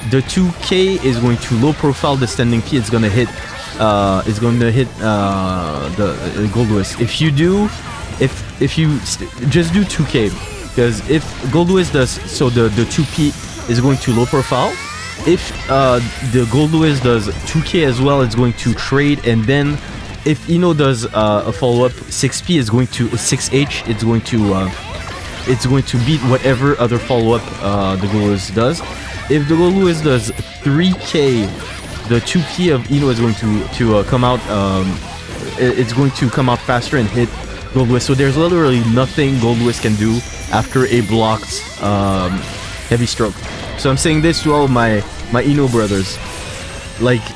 the 2K is going to low profile the standing P. It's gonna hit. Uh, it's going to hit uh, the uh, Goldlewis. If you do, if if you st- just do 2K, because if Goldlewis does so, the the 2P is going to low profile. If uh, the Goldlewis does 2K as well, it's going to trade, and then if Ino does uh, a follow up 6P, is going to 6H. It's going to uh, it's going to beat whatever other follow-up uh, the Goldlewis does. If the Goldlewis does 3k, the 2k of Ino is going to to uh, come out. Um, it's going to come out faster and hit Goldlewis. So there's literally nothing Goldlewis can do after a blocked um, heavy stroke. So I'm saying this to all my my Ino brothers, like. [LAUGHS]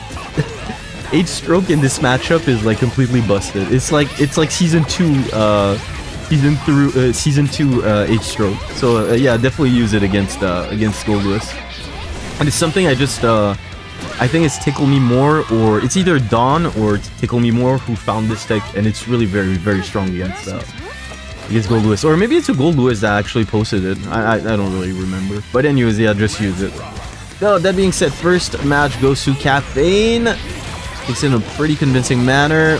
Eight stroke in this matchup is like completely busted. It's like it's like season two uh, season through uh, season two uh, H stroke. So uh, yeah, definitely use it against uh, against Goldlewis. And it's something I just uh, I think it's Tickle Me More or it's either Dawn or Tickle Me More who found this deck and it's really very very strong against uh, against Goldlewis. Or maybe it's a Goldlewis that actually posted it. I, I I don't really remember. But anyways, yeah, just use it. So that being said, first match goes to Caffeine. It's in a pretty convincing manner.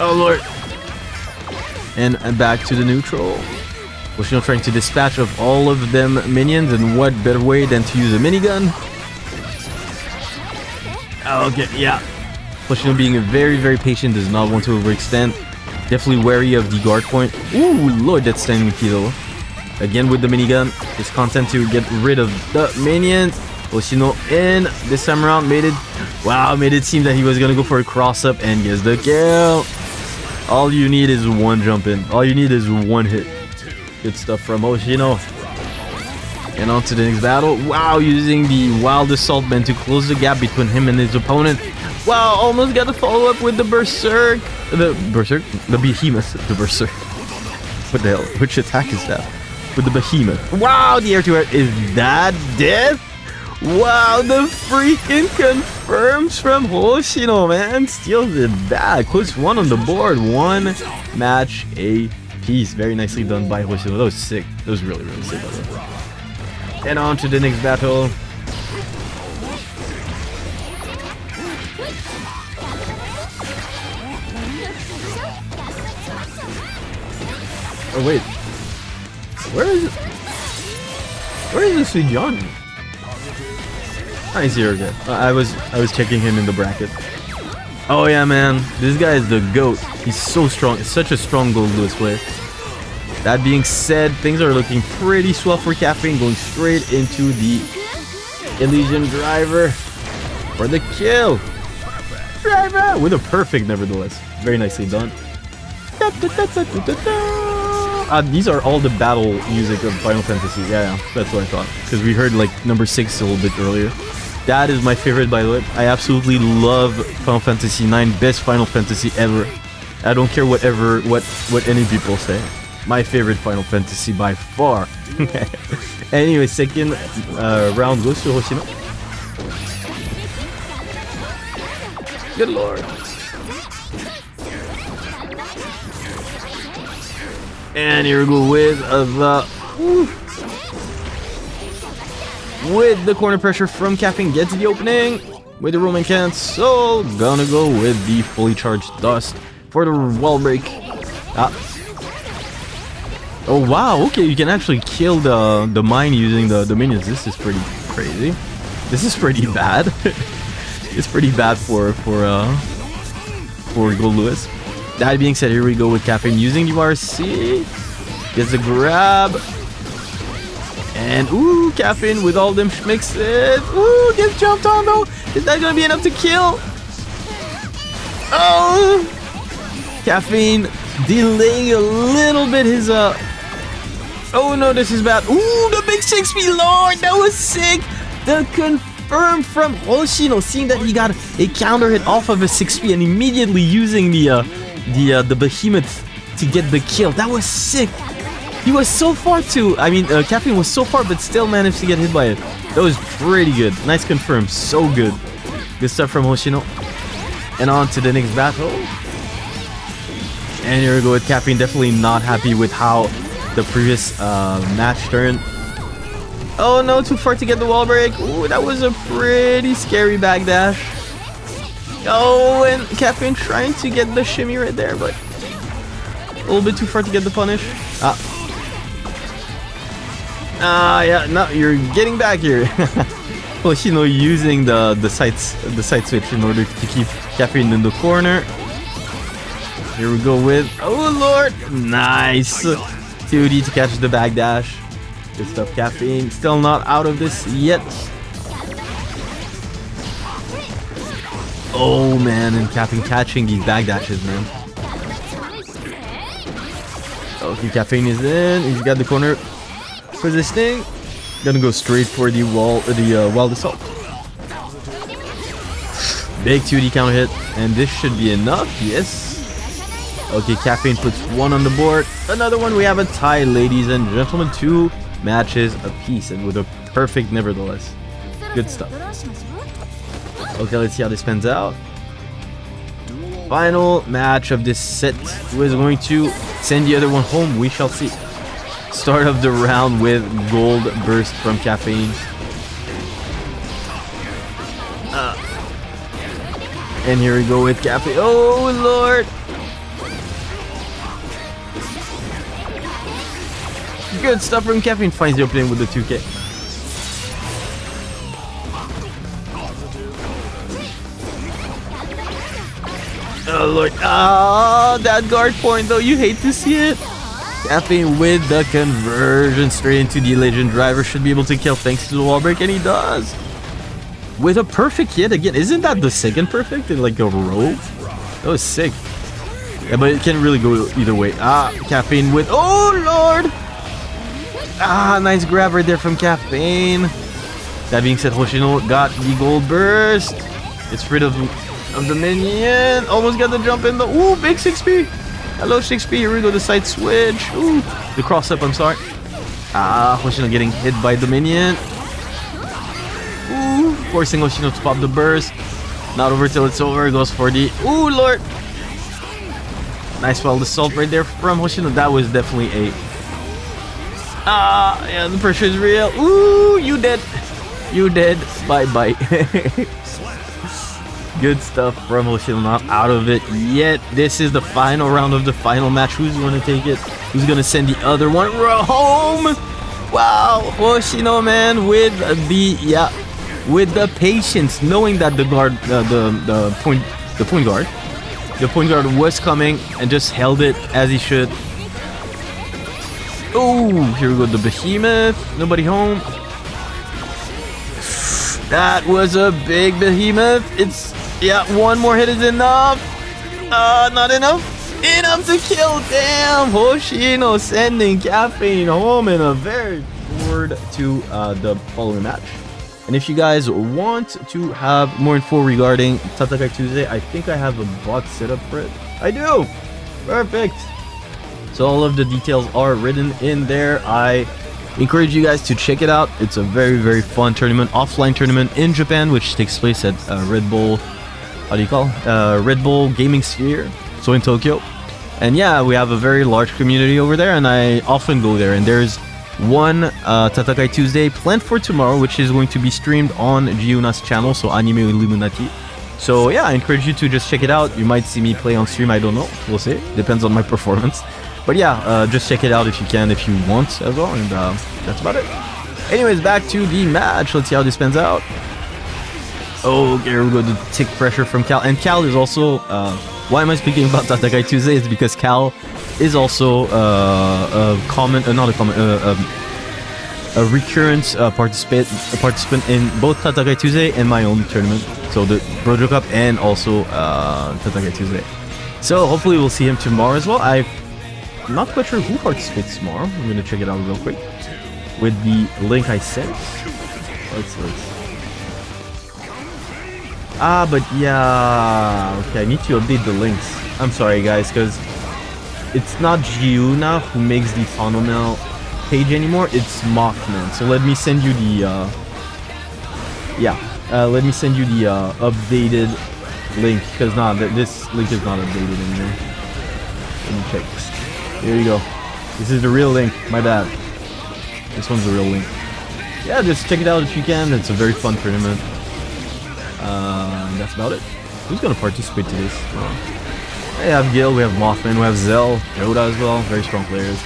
Oh lord and back to the neutral. Hoshino trying to dispatch of all of them minions, and what better way than to use a minigun? Oh, okay, yeah. Hoshino being a very, very patient, does not want to overextend. Definitely wary of the guard point. Ooh, lord, that's standing kilo. Again with the minigun. Just content to get rid of the minions. Hoshino in. This time around made it. Wow, made it seem that he was gonna go for a cross up and gets the kill. All you need is one jump in. All you need is one hit. Good stuff from Oshino. And on to the next battle. Wow, using the Wild Assault Man to close the gap between him and his opponent. Wow, almost got the follow up with the Berserk. The Berserk? The Behemoth. The Berserk. What the hell? Which attack is that? With the Behemoth. Wow, the air to air. Is that death? Wow, the freaking confirms from Hoshino, man. Steals it back. Puts one on the board. One match a piece. Very nicely done by Hoshino. That was sick. That was really, really sick. And on to the next battle. Oh wait. Where is it? Where is this Johnny? Ah, he's here again. Uh, I was I was checking him in the bracket. Oh yeah, man. This guy is the GOAT. He's so strong. He's such a strong Gold Lewis player. That being said, things are looking pretty swell for Caffeine, going straight into the Elysion Driver for the kill. Driver! With a perfect, nevertheless. Very nicely done. Uh, these are all the battle music of Final Fantasy. Yeah, yeah, that's what I thought. Because we heard like number six a little bit earlier. That is my favorite, by the way. I absolutely love Final Fantasy 9. Best Final Fantasy ever. I don't care whatever what what any people say. My favorite Final Fantasy by far. [LAUGHS] anyway, second uh, round goes to Hoshino. Good lord. And here we go with uh, the woo. with the corner pressure from Caffeine gets the opening with the Roman cancel. Gonna go with the fully charged dust for the wall break. Ah. Oh wow, okay, you can actually kill the the mine using the, the minions. This is pretty crazy. This is pretty bad. [LAUGHS] it's pretty bad for for uh for Gold Lewis. That being said, here we go with Caffeine using the RC. Gets a grab. And ooh, Caffeine with all them schmixes. Ooh, gets jumped on though. Is that gonna be enough to kill? Oh! Caffeine delaying a little bit his uh Oh no, this is bad. Ooh, the big 6 feet lord, that was sick. The confirm from Hoshino, seeing that he got a counter hit off of a 6 feet and immediately using the uh, the uh, the behemoth to get the kill. That was sick. He was so far too. I mean, uh, Caffeine was so far, but still managed to get hit by it. That was pretty good. Nice confirm. So good. Good stuff from Hoshino. And on to the next battle. And here we go with Caffeine. Definitely not happy with how the previous uh, match turn. Oh no, too far to get the wall break. Ooh, that was a pretty scary backdash. Oh, and Caffeine trying to get the shimmy right there, but a little bit too far to get the punish. Ah. Ah, yeah, no, you're getting back here. [LAUGHS] well, you know, using the the sights, the side switch in order to keep Caffeine in the corner. Here we go with, oh lord, nice. 2D to catch the backdash. Good stuff, Caffeine. Still not out of this yet. Oh man, and Caffeine catching these backdashes, man. Okay, Caffeine is in. He's got the corner positioning. Gonna go straight for the wall, the uh, wild assault. Big 2D counter hit, and this should be enough. Yes. Okay, Caffeine puts one on the board. Another one. We have a tie, ladies and gentlemen. Two matches apiece, and with a perfect nevertheless. Good stuff. Okay, let's see how this pans out. Final match of this set. Who is going to send the other one home? We shall see. Start of the round with Gold Burst from Caffeine. Uh, and here we go with Caffeine. Oh, Lord. Good stuff from Caffeine. Finds the opening with the 2K. Oh lord. Ah, that guard point though, you hate to see it. Caffeine with the conversion straight into the legend driver should be able to kill thanks to the wall break, and he does. With a perfect hit again. Isn't that the second perfect in like a row? That was sick. Yeah, but it can really go either way. Ah, Caffeine with... Oh, Lord! Ah, nice grab right there from Caffeine. That being said, Hoshino got the gold burst. It's rid of of the minion. Almost got the jump in the. Ooh, big 6p. Hello, 6p. Here we go. The side switch. Ooh, the cross up. I'm sorry. Ah, Hoshino getting hit by the minion. Ooh, forcing Hoshino to pop the burst. Not over till it's over. Goes for the. Ooh, Lord. Nice wild assault right there from Hoshino. That was definitely a. [LAUGHS] Ah, yeah, the pressure is real. Ooh, you dead. You dead. Bye bye. [LAUGHS] Good stuff from Hoshino not out of it yet. This is the final round of the final match. Who's going to take it? Who's going to send the other one home? Wow, Hoshino man with the yeah, with the patience, knowing that the guard, uh, the the point, the point guard, the point guard was coming and just held it as he should. Oh, here we go, the behemoth. Nobody home. That was a big behemoth. It's yeah, one more hit is enough. Uh, not enough. Enough to kill. Damn, Hoshino sending Caffeine home in a very forward to uh, the following match. And if you guys want to have more info regarding Tatakai Tuesday, I think I have a bot set up for it. I do. Perfect. So all of the details are written in there. I encourage you guys to check it out. It's a very, very fun tournament, offline tournament in Japan, which takes place at uh, Red Bull how do you call uh, Red Bull Gaming Sphere, so in Tokyo. And yeah, we have a very large community over there, and I often go there. And there's one uh, Tatakai Tuesday planned for tomorrow, which is going to be streamed on Giuna's channel, so Anime Illuminati. So yeah, I encourage you to just check it out. You might see me play on stream, I don't know. We'll see. Depends on my [LAUGHS] performance. But yeah, uh, just check it out if you can, if you want as well. And uh, that's about it. Anyways, back to the match. Let's see how this pans out. Oh, here we go. The tick pressure from Kal. And Kal is also... Uh, why am I speaking about Tatakai Tuesday? It's because Kal is also uh, a comment... Uh, not a comment... Uh, um, a recurrent uh, participant, a participant in both Tatakai Tuesday and my own tournament. So the Brojo Cup and also uh, Tatakai Tuesday. So hopefully we'll see him tomorrow as well. I'm not quite sure who participates tomorrow. I'm to check it out real quick. With the link I sent. Let's, Ah, but yeah... Okay, I need to update the links. I'm sorry, guys, because it's not Giuna who makes the Mail page anymore, it's Mothman. So let me send you the... Uh, yeah, uh, let me send you the uh, updated link, because nah, th this link is not updated anymore. Let me check. Here you go. This is the real link, my bad. This one's the real link. yeah, just check it out if you can. It's a very fun tournament. Uh, that's about it. Who's gonna participate to this? Well, we have Gil, we have Mothman, we have Zell, Yoda as well. Very strong players.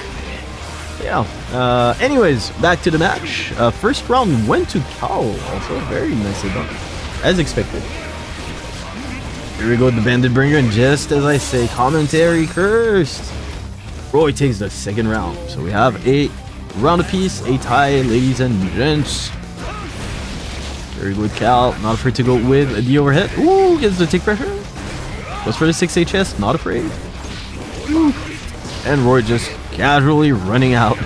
Yeah. Uh, anyways, back to the match. Uh, first round went to Kal. Also, very nicely done, as expected. Here we go with the Bandit Bringer, and just as I say, commentary cursed. Roy takes the second round. So we have a round apiece, a tie, ladies and gents. Very good, Kal. Not afraid to go with the overhead. Ooh, gets the take pressure. Goes for the 6HS, not afraid. Ooh. And Roy just casually running out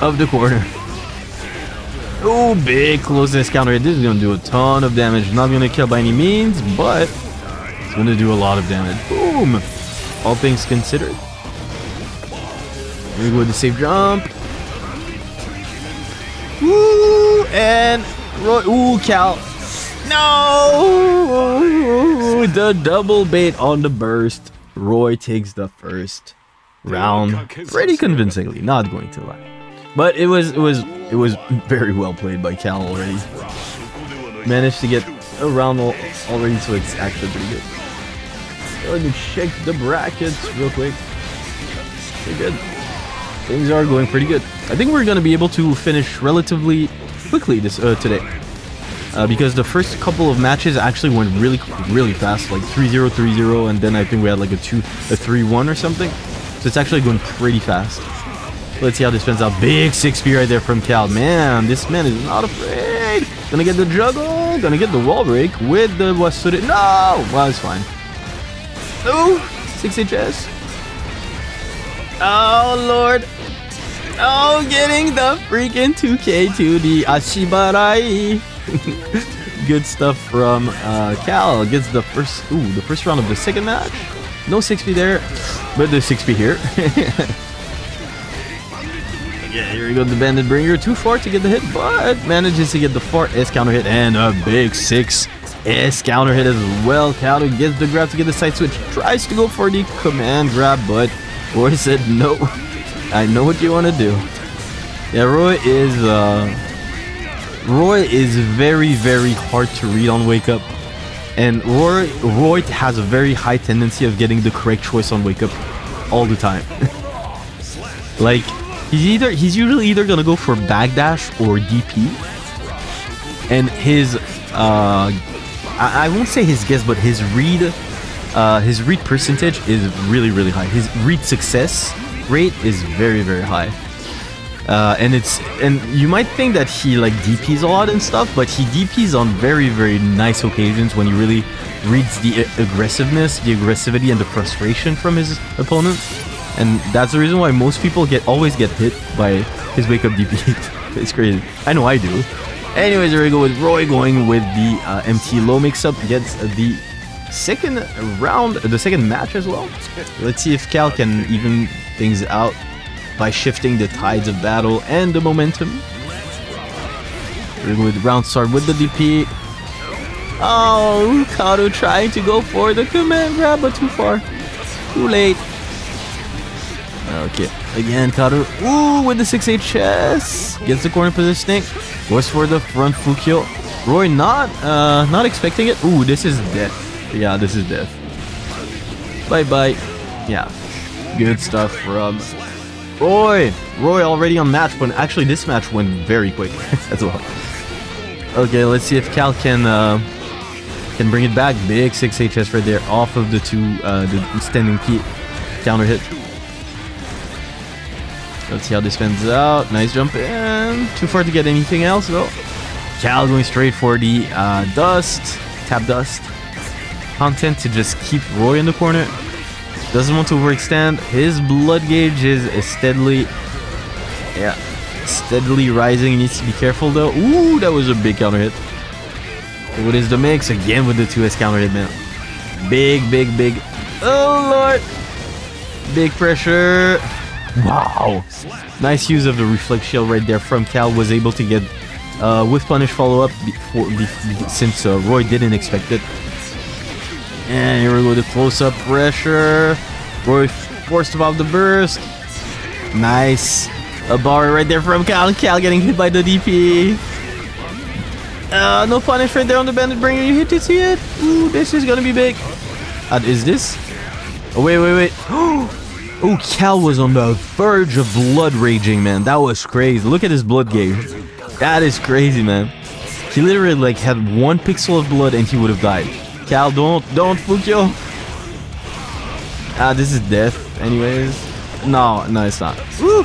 of the corner. Oh, big closeness counter. This is going to do a ton of damage. Not going to kill by any means, but it's going to do a lot of damage. Boom. All things considered. We go the safe jump. Woo! And Roy. Ooh, Kal. No! The double bait on the burst. Roy takes the first round pretty convincingly. Not going to lie, but it was it was it was very well played by Kal already. Managed to get a round already, so it's actually pretty good. Let me check the brackets real quick. Pretty good. Things are going pretty good. I think we're gonna be able to finish relatively quickly this uh, today. Uh, because the first couple of matches actually went really, really fast, like 3-0, 3-0, and then I think we had like a 2, a 3-1 or something. So it's actually going pretty fast. Let's see how this turns out. Big 6P right there from Kal. Man, this man is not afraid. Gonna get the juggle, gonna get the wall break with the Wasuri. No! Well, it's fine. Oh, 6HS. Oh, Lord. Oh, getting the freaking 2K to the Ashibarai. [LAUGHS] Good stuff from uh, Kal. Gets the first, ooh, the first round of the second match. No 6P there, but the 6P here. [LAUGHS] yeah, here we go, the Bandit Bringer. Too far to get the hit, but manages to get the 4S counter hit and a big 6S counter hit as well. Kal gets the grab to get the side switch. Tries to go for the command grab, but Roy said no. I know what you want to do. Yeah, Roy is uh, Roy is very very hard to read on Wake Up, and Roy Roy has a very high tendency of getting the correct choice on Wake Up all the time. [LAUGHS] like he's either he's usually either gonna go for backdash or DP, and his uh, I, I won't say his guess, but his read uh, his read percentage is really really high. His read success rate is very very high. Uh, and it's and you might think that he like DPs a lot and stuff, but he DPs on very very nice occasions when he really reads the aggressiveness, the aggressivity, and the frustration from his opponent. And that's the reason why most people get always get hit by his wake up DP. [LAUGHS] it's crazy. I know I do. Anyways, there we go with Roy going with the uh, MT low mix up. Gets the second round, the second match as well. Let's see if Kal can even things out by shifting the tides of battle and the momentum. We're going with round start with the DP. Oh, Kato trying to go for the command grab, but too far. Too late. Okay, again, Kato. Ooh, with the 6HS. Gets the corner positioning. Goes for the front Fukyo. Roy not uh not expecting it. Ooh, this is death. Yeah, this is death. Bye bye. Yeah. Good stuff from Roy! Roy already on match point. Actually, this match went very quick [LAUGHS] as well. Okay, let's see if Kal can uh, can bring it back. Big 6 HS right there off of the two uh, the standing P counter hit. Let's see how this fends out. Nice jump in. Too far to get anything else though. Kal going straight for the uh, dust. Tap dust. Content to just keep Roy in the corner. Doesn't want to overextend. His blood gauge is, steadily, yeah, steadily rising. He needs to be careful though. Ooh, that was a big counter hit. What is the mix? Again with the 2S counter hit, man. Big, big, big. Oh, Lord. Big pressure. Wow. Nice use of the reflect shield right there from Kal. Was able to get uh, with punish follow up before, be, since uh, Roy didn't expect it. And here we go, the close-up pressure. Roy forced above the burst. Nice. A bar right there from Kal. Kal getting hit by the DP. Uh, no punish right there on the bandit bringer. You hit to see it. Ooh, this is gonna be big. Uh, is this? Oh, wait, wait, wait. [GASPS] Oh, Kal was on the verge of blood raging, man. That was crazy. Look at his blood gauge. That is crazy, man. He literally like had one pixel of blood and he would have died. Kal, don't, don't, Fukyo. Ah, this is death, anyways. No, no, it's not. Woo!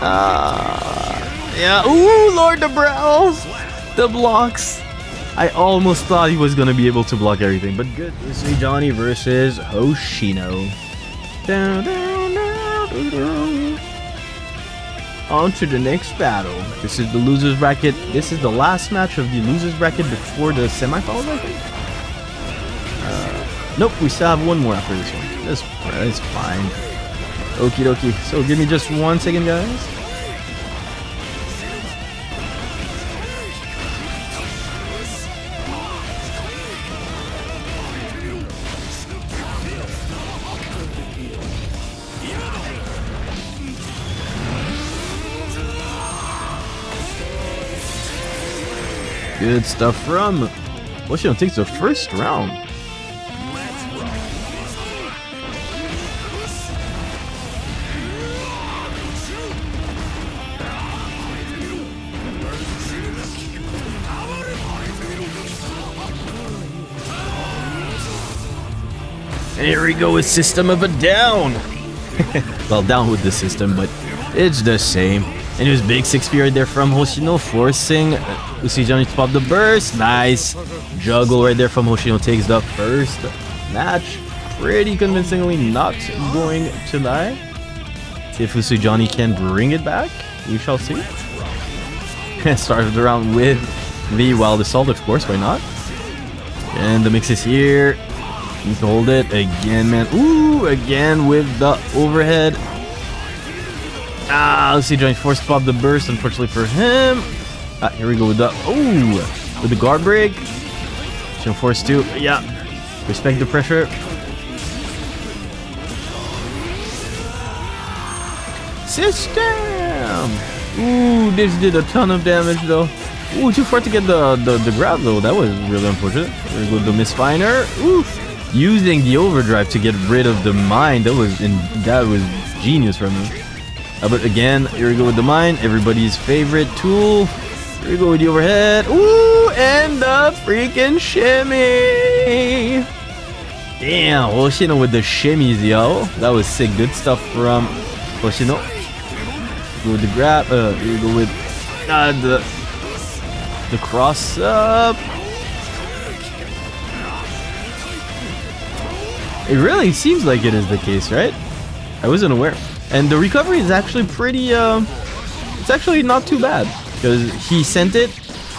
Ah, yeah. Ooh, Lord the Brows, the blocks. I almost thought he was gonna be able to block everything, but good. This is Johnny versus Hoshino. Down, down, down. On to the next battle. This is the losers bracket. This is the last match of the losers bracket before the semifinals, I think. Uh, nope, we still have one more after this one. That's, that's fine. Okie dokie. So give me just one second, guys. Good stuff from Hoshino takes the first round. And here we go with System of a Down. [LAUGHS] well, down with the system, but it's the same. And it was big 6 right there from Hoshino, forcing uh, Usui to pop the burst. Nice. Juggle right there from Hoshino takes the first match. Pretty convincingly not going to die. See if Usui can bring it back. We shall see. [LAUGHS] Started the round with the Wild Assault, of course, why not? And the mix is here. Need to hold it again, man. Ooh, again with the overhead. Ah, let's see, Johnny force pop the burst, unfortunately for him. Ah, here we go with the, oh, with the guard break. Show force two, yeah. Respect the pressure. System! Ooh, this did a ton of damage though. Ooh, too far to get the, the, the grab though. That was really unfortunate. Here we go with the Mist Finer. Ooh, using the overdrive to get rid of the mine. That was in, that was genius from me. But again, here we go with the mine. Everybody's favorite tool. Here we go with the overhead. Ooh, and the freaking shimmy. Damn, Hoshino with the shimmies, yo. That was sick. Good stuff from Hoshino. Go with the grab. Uh, here we go with uh, the the cross up. It really seems like it is the case, right? I wasn't aware. And the recovery is actually pretty, uh, it's actually not too bad. Because he sent it,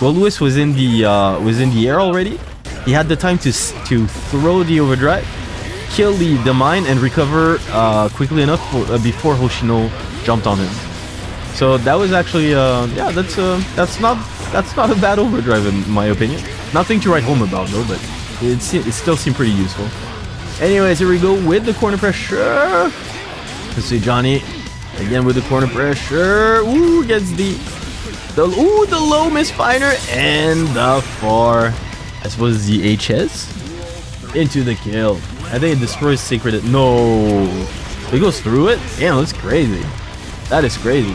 well, Lewis was in the, uh, was in the air already. He had the time to, to throw the overdrive, kill the, the mine, and recover uh, quickly enough for, uh, before Hoshino jumped on him. So that was actually, uh, yeah, that's, uh, that's not, that's not a bad overdrive in my opinion. Nothing to write home about though, but it, it still seemed pretty useful. Anyways, here we go with the corner pressure. See Johnny again with the corner pressure. Ooh, gets the the ooh the low Mist Finer and the four. I suppose the HS into the kill. I think it destroys secret. No, it goes through it. Damn, that's crazy. That is crazy.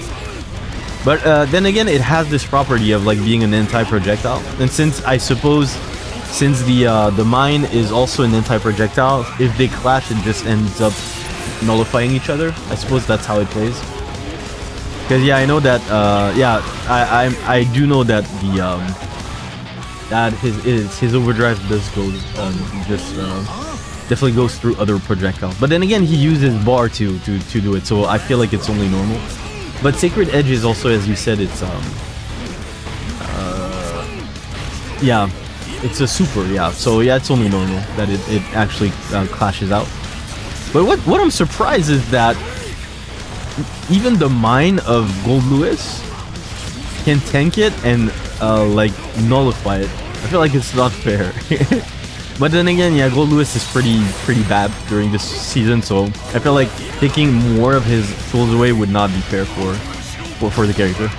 But uh, then again, it has this property of like being an anti-projectile, and since I suppose since the uh, the mine is also an anti-projectile, if they clash, it just ends up nullifying each other. I suppose that's how it plays. Because yeah, I know that. Uh, yeah, I, I I do know that the um that his his his overdrive does go um, just uh, definitely goes through other projectiles. But then again, he uses bar to to to do it, so I feel like it's only normal. But Sacred Edge is also, as you said, it's um uh yeah it's a super, yeah. So yeah, it's only normal that it, it actually uh, clashes out. But what what I'm surprised is that even the mine of Goldlewis can tank it and uh, like nullify it. I feel like it's not [LAUGHS] fair. but then again, yeah, Goldlewis is pretty pretty bad during this season, so I feel like taking more of his tools away would not be fair for for, for the character.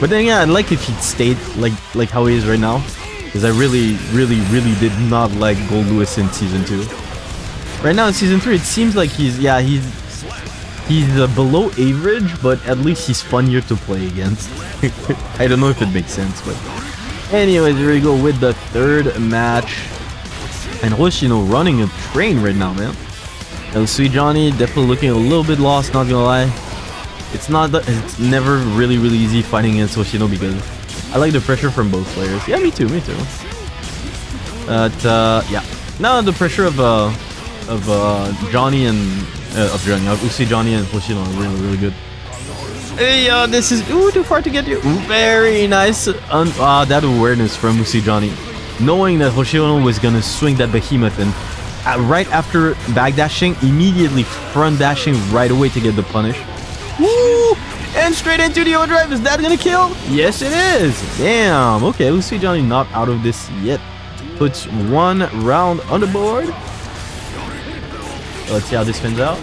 But then yeah, I'd like if he'd stayed like like how he is right now. Because I really, really, really did not like Goldlewis in season two. Right now in season three, it seems like he's yeah he's he's uh, below average, but at least he's funnier to play against. [LAUGHS] I don't know if it makes sense, but anyways, here we go with the third match. And Hoshino running a train right now, man. El Sweet Johnny definitely looking a little bit lost, not gonna lie. It's not that it's never really really easy fighting against Hoshino because I like the pressure from both players. Yeah, me too, me too. But uh, yeah, now the pressure of uh of uh Johnny and uh, of Johnny of Usui Johnny and Hoshino are really really good. Hey, uh, this is ooh too far to get you. Very nice. Un uh, that awareness from Usui Johnny, knowing that Hoshino was gonna swing that behemoth and uh, right after backdashing, immediately front dashing right away to get the punish. Woo! And straight into the overdrive. Is that gonna kill? Yes, it is. Damn. Okay, let's Johnny not out of this yet. Puts one round on the board. Let's see how this spins out.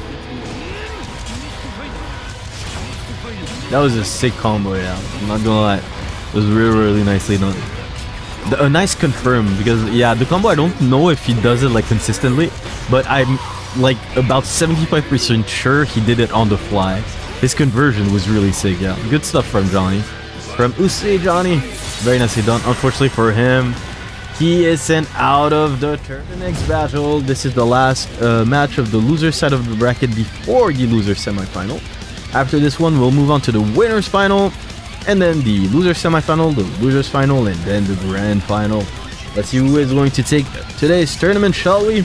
That was a sick combo, yeah. I'm not gonna lie. It was really, really nicely done. The, a nice confirm because yeah, the combo I don't know if he does it like consistently, but I'm like about 75% sure he did it on the fly. His conversion was really sick, yeah. Good stuff from Johnny. From Usui Johnny. Very nicely done. Unfortunately for him, he is sent out of the turn. The next battle, this is the last uh, match of the loser side of the bracket before the loser semifinal. After this one, we'll move on to the winner's final, and then the loser semifinal, the loser's final, and then the grand final. Let's see who is going to take today's tournament, shall we?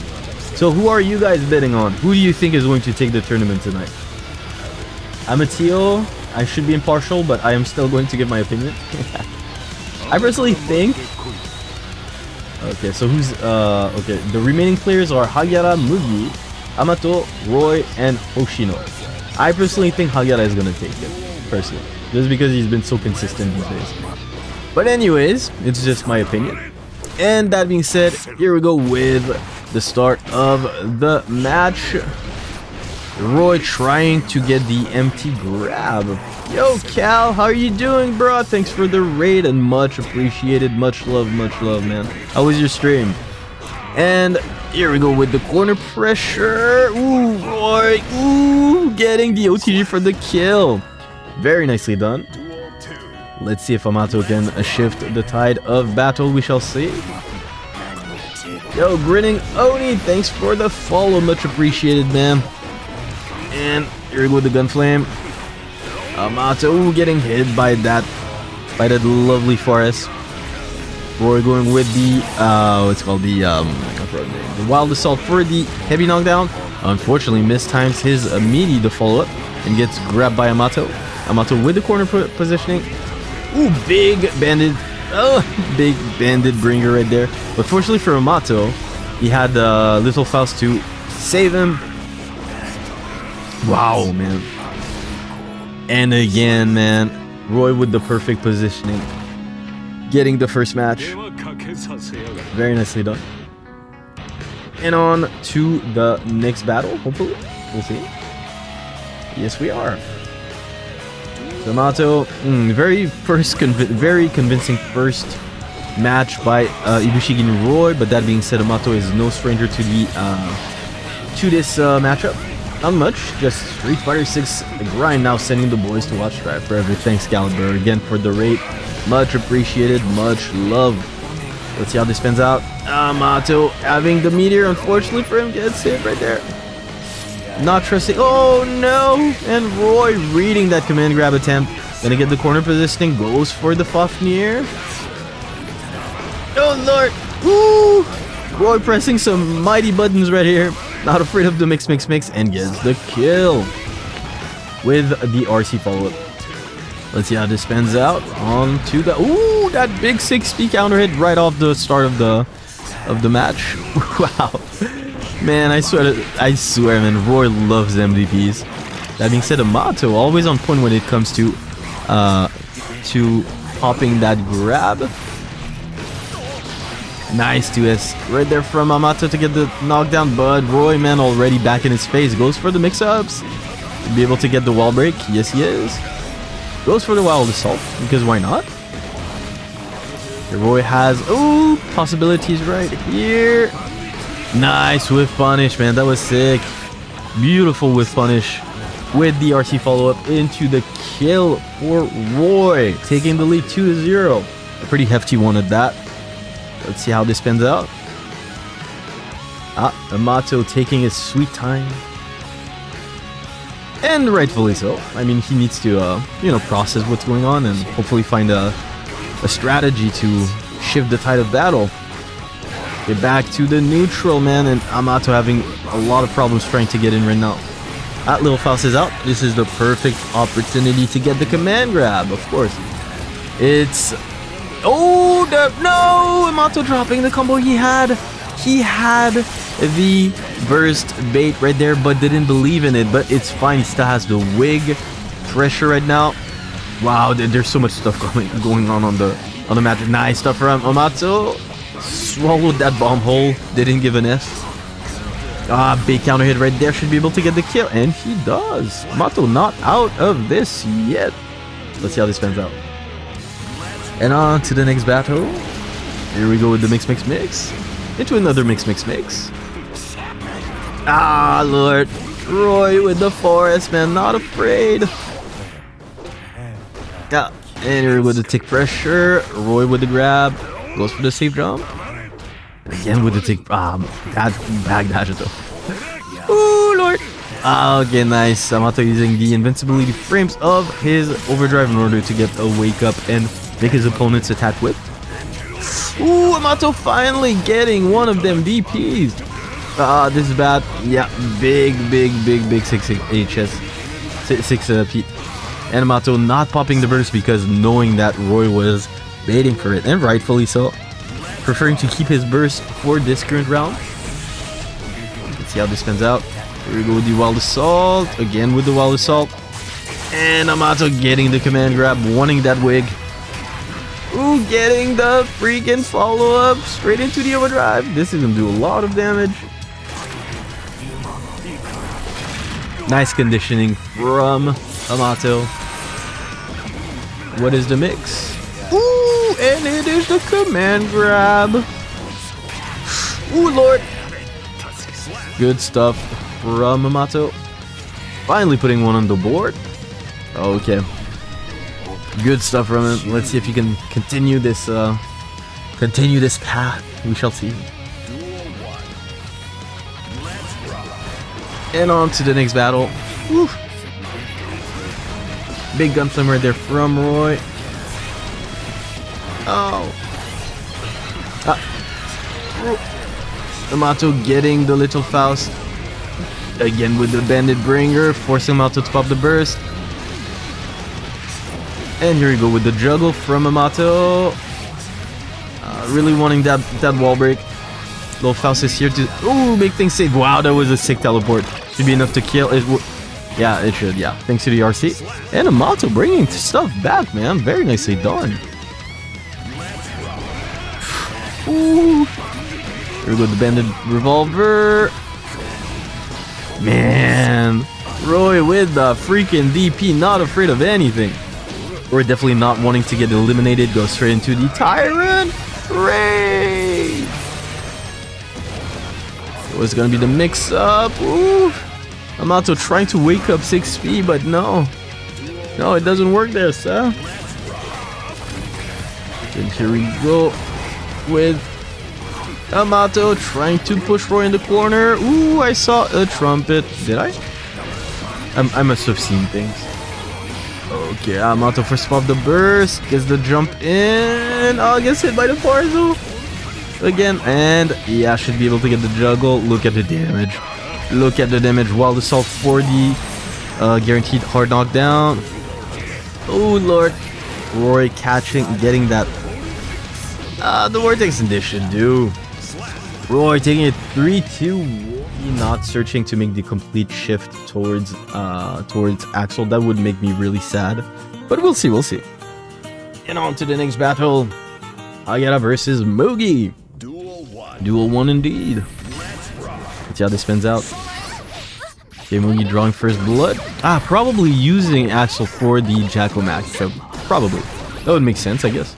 So who are you guys betting on? Who do you think is going to take the tournament tonight? I'm a Teal. I should be impartial, but I am still going to give my opinion. [LAUGHS] I personally think... Okay, so who's... uh Okay, the remaining players are Hagyaara, Mugi, Amato, Roy, and Hoshino. I personally think Hagyaara is to take it, personally. Just because he's been so consistent these days. But anyways, it's just my opinion. And that being said, here we go with the start of the match. Roy trying to get the empty grab. Yo, Kal, how are you doing, bro? Thanks for the raid and much appreciated. Much love, much love, man. How was your stream? And here we go with the corner pressure. Ooh, Roy. Ooh, getting the OTG for the kill. Very nicely done. Let's see if Amato can shift the tide of battle. We shall see. Yo, grinning Oni, thanks for the follow. Much appreciated, man. And here we go with the gun flame. Amato getting hit by that by that lovely forest. Roy going with the uh what's called the um the wild assault for the heavy knockdown. Unfortunately mistimes his uh, meaty to follow up and gets grabbed by Amato. Amato with the corner positioning. Ooh, big banded oh [LAUGHS] big Bandit Bringer right there. But fortunately for Amato, he had uh, Little Faust to save him Wow, man. And again, man, Roy with the perfect positioning. Getting the first match. Very nicely done. And on to the next battle, hopefully. We'll see. Yes, we are. Yamato, mm, very first, very convincing first match by uh, Ibushigin Roy. But that being said, Amato is no stranger to the uh, to this uh, matchup. Not much, just Street Fighter 6 grind now sending the boys to watch Strive Forever. Thanks Caliber again for the rate. Much appreciated, much love. Let's see how this pans out. Ah, Amato having the meteor, unfortunately for him, gets hit right there. Not trusting. Oh no! And Roy reading that command grab attempt. Gonna get the corner positioning. Goes for the Fafnir. Oh lord! Woo! Roy pressing some mighty buttons right here. Not afraid of the mix, mix, mix, and gets the kill with the RC follow-up. Let's see how this pans out. On to the ooh, that big 6p counter hit right off the start of the of the match. [LAUGHS] wow, man, I swear, to, I swear, man, Roy loves MVPs. That being said, Amato always on point when it comes to uh to popping that grab. Nice 2S right there from Amato to get the knockdown, but Roy, man, already back in his face. Goes for the mix-ups. Be able to get the wall break. Yes, he is. Goes for the Wild Assault, because why not? Roy has, oh, possibilities right here. Nice with punish, man. That was sick. Beautiful with punish. With the RC follow-up into the kill for Roy. Taking the lead 2-0. A pretty hefty one at that. Let's see how this pans out. Ah, Amato taking his sweet time. And rightfully so. I mean, he needs to, uh, you know, process what's going on and hopefully find a, a strategy to shift the tide of battle. Get back to the neutral, man, and Amato having a lot of problems trying to get in right now. That little Faust is out. This is the perfect opportunity to get the command grab, of course. It's... Oh, the, no! Amato dropping the combo he had. He had the burst bait right there, but didn't believe in it. But it's fine. He still has the wig pressure right now. Wow, there's so much stuff [LAUGHS] going going on on the on the match. Nice stuff from Amato. Swallowed that bomb hole. Didn't give an F. Ah, big counter hit right there. Should be able to get the kill. And he does. Amato not out of this yet. Let's see how this pans out. And on to the next battle. Here we go with the mix, mix, mix. Into another mix, mix, mix. Ah, Lord. Roy with the forest, man. Not afraid. Yeah. And here with the tick pressure. Roy with the grab. Goes for the safe jump. Again with the tick. Um, that it though. Ooh, Lord. Ah, okay, nice. Amato using the invincibility frames of his overdrive in order to get a wake up and make his opponent's attack whip. Ooh, Amato finally getting one of them DPs. Ah, this is bad. Yeah, big, big, big, big 6 HS. 6, six uh, P. And Amato not popping the burst because knowing that Roy was waiting for it, and rightfully so. Preferring to keep his burst for this current round. Let's see how this pans out. Here we go with the Wild Assault. Again with the Wild Assault. And Amato getting the command grab, wanting that wig. Ooh, getting the freaking follow-up straight into the overdrive. This is gonna do a lot of damage. Nice conditioning from Amato. What is the mix? Ooh, and it is the command grab. Ooh, Lord. Good stuff from Amato. Finally putting one on the board. Okay. Good stuff from him. Let's see if he can continue this uh continue this path. We shall see. And on to the next battle. Woo. Big gun flame right there from Roy. Oh. Ah. Amato getting the little Faust. Again with the bandit bringer, forcing Amato to pop the burst. And here we go with the juggle from Amato. Uh, really wanting that, that wall break. Little Faust is here to... Ooh, make things safe. Wow, that was a sick teleport. Should be enough to kill. It yeah, it should, yeah. Thanks to the RC. And Amato bringing stuff back, man. Very nicely done. [SIGHS] Ooh. Here we go, with the Bandit Revolver. Man. Roy with the freaking DP, not afraid of anything. Roy definitely not wanting to get eliminated. Go straight into the Tyrant Rave. It was gonna be the mix-up. Amato trying to wake up 6P, but no. No, it doesn't work there, sir. And here we go with Amato trying to push Roy in the corner. Ooh, I saw a trumpet. Did I? I, I must have seen things. Okay, Amato first pop the burst. Gets the jump in. Oh, gets hit by the Farzo. Again, and yeah, should be able to get the juggle. Look at the damage. Look at the damage. Wild Assault for the uh, guaranteed hard knockdown. Oh, Lord. Roy catching, getting that. Uh, the Vortex Edition, dude. Roy taking it 3-2. Not searching to make the complete shift towards uh, towards Axl. That would make me really sad. But we'll see, we'll see. And on to the next battle. Agata versus. Duel one. Duel 1 indeed. Let's see how this spins out. Okay, Mugi drawing first blood. Ah, probably using Axl for the Jacko So, Probably. That would make sense, I guess.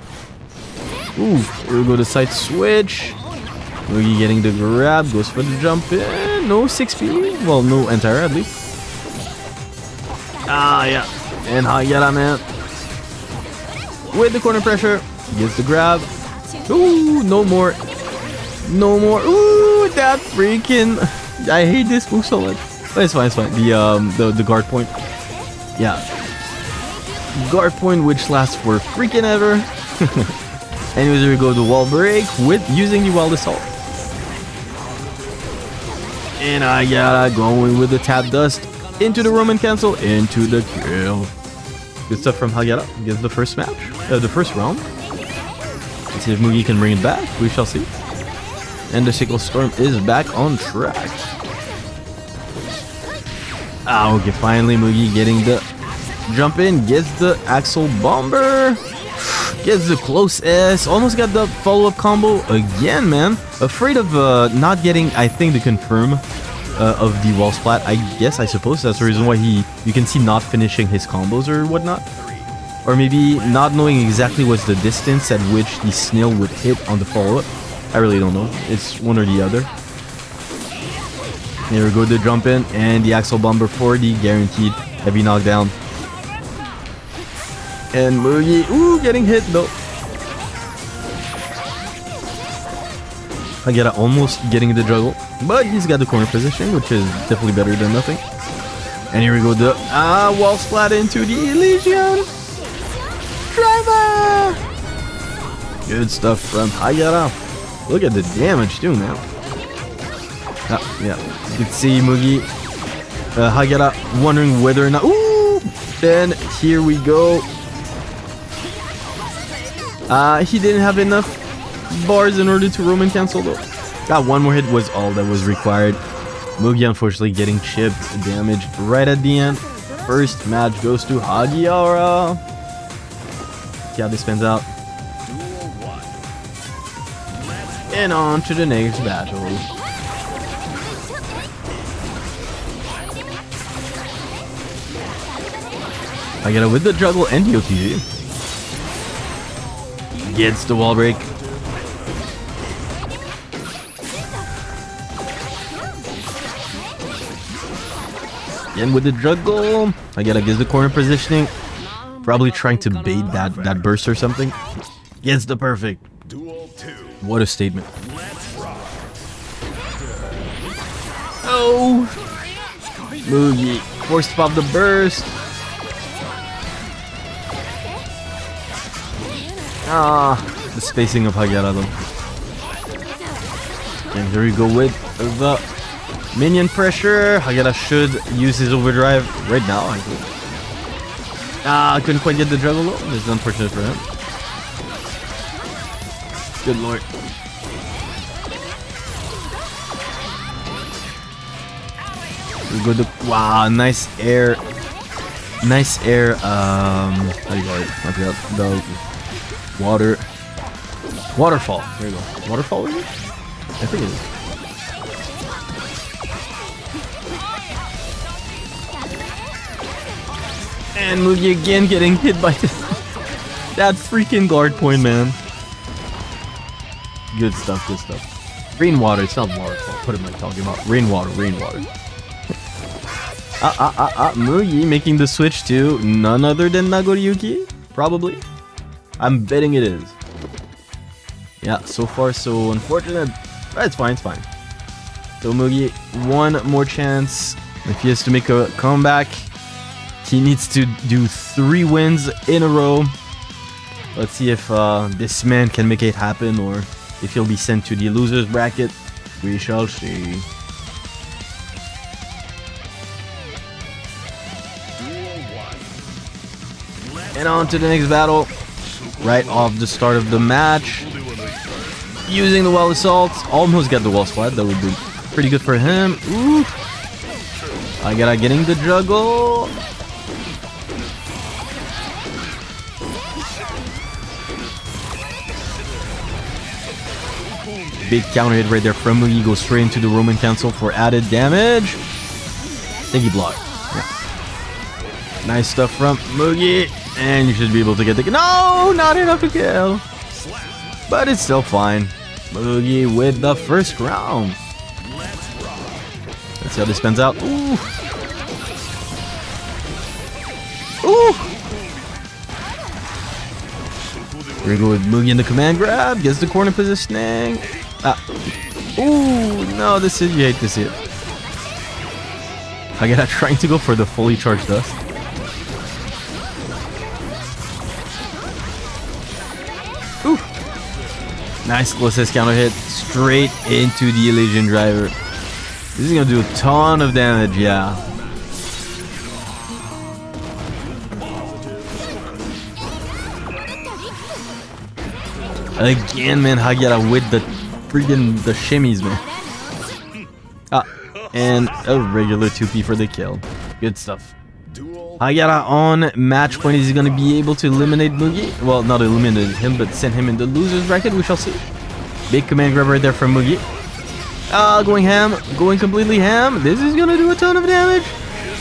Ooh, here we go to side switch. Mugi getting the grab, goes for the jump in. No 6p. Well, no entire at least. Ah, yeah. And Hagyaara, man. With the corner pressure. Gets the grab. Ooh, no more. No more. Ooh, that freaking. I hate this move so much. But it's fine, it's fine. The um the, the guard point. Yeah. Guard point which lasts for freaking ever. [LAUGHS] Anyways, here we go the wall break with using the wild assault. And I gotta going with the tap dust into the Roman cancel into the kill. Good stuff from Hagyaara. Gets the first match, uh, the first round. Let's see if Mugi can bring it back. We shall see. And the Sickle Storm is back on track. Ah, okay, finally Mugi getting the jump in, gets the Axl Bomber, gets the close S, almost got the follow-up combo again, man. Afraid of uh, not getting, I think, the confirm uh, of the wall splat. I guess, I suppose that's the reason why he, you can see not finishing his combos or whatnot. Or maybe not knowing exactly what's the distance at which the snail would hit on the follow-up. I really don't know. It's one or the other. Here we go, the jump in and the Axl Bomber for the guaranteed heavy knockdown. And Mugi, ooh, getting hit though. Hagyaara almost getting the juggle, but he's got the corner position, which is definitely better than nothing. And here we go, the ah wall splat into the Elysion driver. Good stuff from Hagyaara. Look at the damage too, man. Ah, yeah, you can see Mugi uh, Hagera wondering whether or not. Ooh! Then here we go. Uh, he didn't have enough bars in order to Roman cancel though. That one more hit was all that was required. Mugi unfortunately getting chipped, damage right at the end. First match goes to Hagyaara. See how this spins out. And on to the next battle. I get it with the juggle and OTG. Gets the wall break. Again with the juggle. I gotta get the corner positioning. Probably trying to bait that, that burst or something. Gets the perfect. Duel 2. What a statement. Oh! Mugi forced pop the burst. Ah, the spacing of Hagyaara though. And here we go with the minion pressure. Hagyaara should use his overdrive right now, I think. Ah, couldn't quite get the juggle though. This is unfortunate for him. Good lord. We go to wow, nice air, nice air. Um, how do you call it? The water waterfall. There you go. Waterfall is it? I think it is. And Mugi again getting hit by the, [LAUGHS] that freaking guard point, man. Good stuff, good stuff. Rainwater, it's not waterfall. What am I talking about? Rainwater, rainwater. [LAUGHS] ah, ah, ah, ah, Mugi making the switch to none other than Nagoriyuki? Probably. I'm betting it is. Yeah, so far so unfortunate. But it's fine, it's fine. So Mugi, one more chance. If he has to make a comeback, he needs to do three wins in a row. Let's see if uh, this man can make it happen or if he'll be sent to the losers bracket. We shall see. Duel 1. Let's And on to the next battle. Right off the start of the match. Using the wall assault. Almost got the wall splat. That would be pretty good for him. Ooh. I gotta getting the juggle. Big counter hit right there from Mugi. Goes straight into the Roman cancel for added damage. think he blocked. Yeah. Nice stuff from Mugi. And you should be able to get the... No! Not enough to kill. But it's still fine. Mugi with the first round. Let's see how this spins out. Ooh. Ooh. Here we go with Mugi in the command grab. Gets the corner positioning. Ah. Ooh, no, this is, you hate to see it. I gotta [LAUGHS] trying to go for the fully charged dust. Nice closest counter hit straight into the Elysion driver. This is gonna do a ton of damage, yeah. Again, man, Hagyaara with the freaking the shimmies, man. Ah, and a regular 2p for the kill. Good stuff. Duel Hagyaara on match point. Is he going to be able to eliminate Mugi? Well, not eliminate him, but send him in the loser's bracket. We shall see. Big command grab right there from Mugi. Ah, going ham. Going completely ham. This is going to do a ton of damage.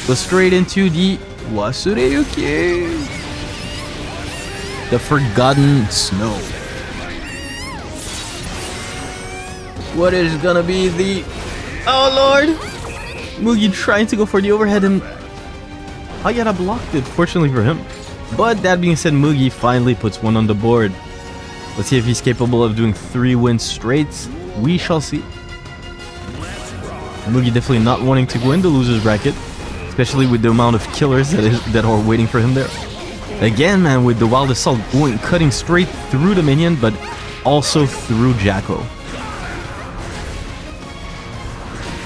Go straight into the Wasureyuki. The Forgotten Snow. What is gonna be the... Oh lord! Mugi trying to go for the overhead and... Hagyaara blocked it, fortunately for him. But that being said, Mugi finally puts one on the board. Let's see if he's capable of doing three wins straight. We shall see. Mugi definitely not wanting to go in the loser's bracket, especially with the amount of killers that is that are waiting for him there. Again, man, with the Wild Assault going cutting straight through the minion, but also through Jacko.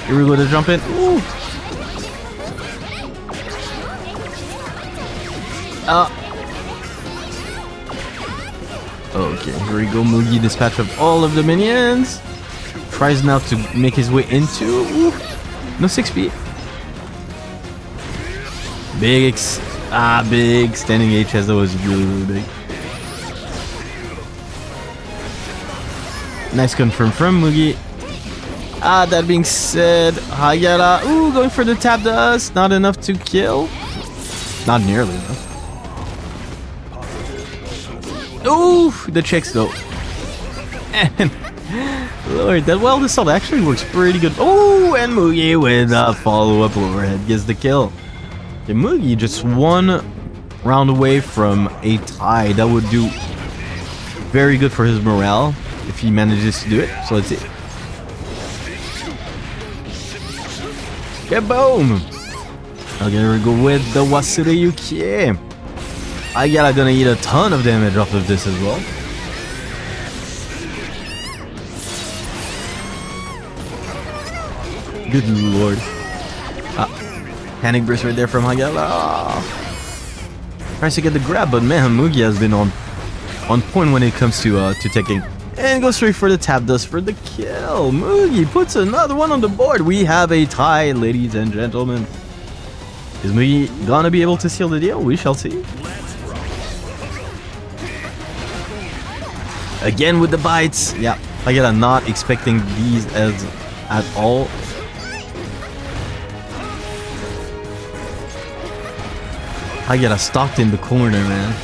Here we go to jump in. Ooh. Uh. Okay, here we go. Mugi dispatch of all of the minions. Tries now to make his way into. No 6 feet. Big ex ah big standing H as that was really really big. Nice confirm from Mugi. Ah, that being said, Hagyaara, ooh, going for the tap dust, not enough to kill. Not nearly enough. Ooh, the checks though. And Lord, that wild assault actually works pretty good. Oh, and Mugi with a follow-up overhead gets the kill. Okay, Mugi just one round away from a tie. That would do very good for his morale if he manages to do it. So let's see. Kaboom! Okay, we go with the Wasureyuki. I gotta gonna eat a ton of damage off of this as well. Good lord. Ah, panic burst right there from Hagyaara. Ah. Tries to get the grab, but man, Mugi has been on on point when it comes to uh, to taking. And goes straight for the tap dust for the kill. Mugi puts another one on the board. We have a tie, ladies and gentlemen. Is Mugi gonna be able to seal the deal? We shall see. Again with the bites. Yeah, I get I'm not expecting these as at all. I get a stopped in the corner, man.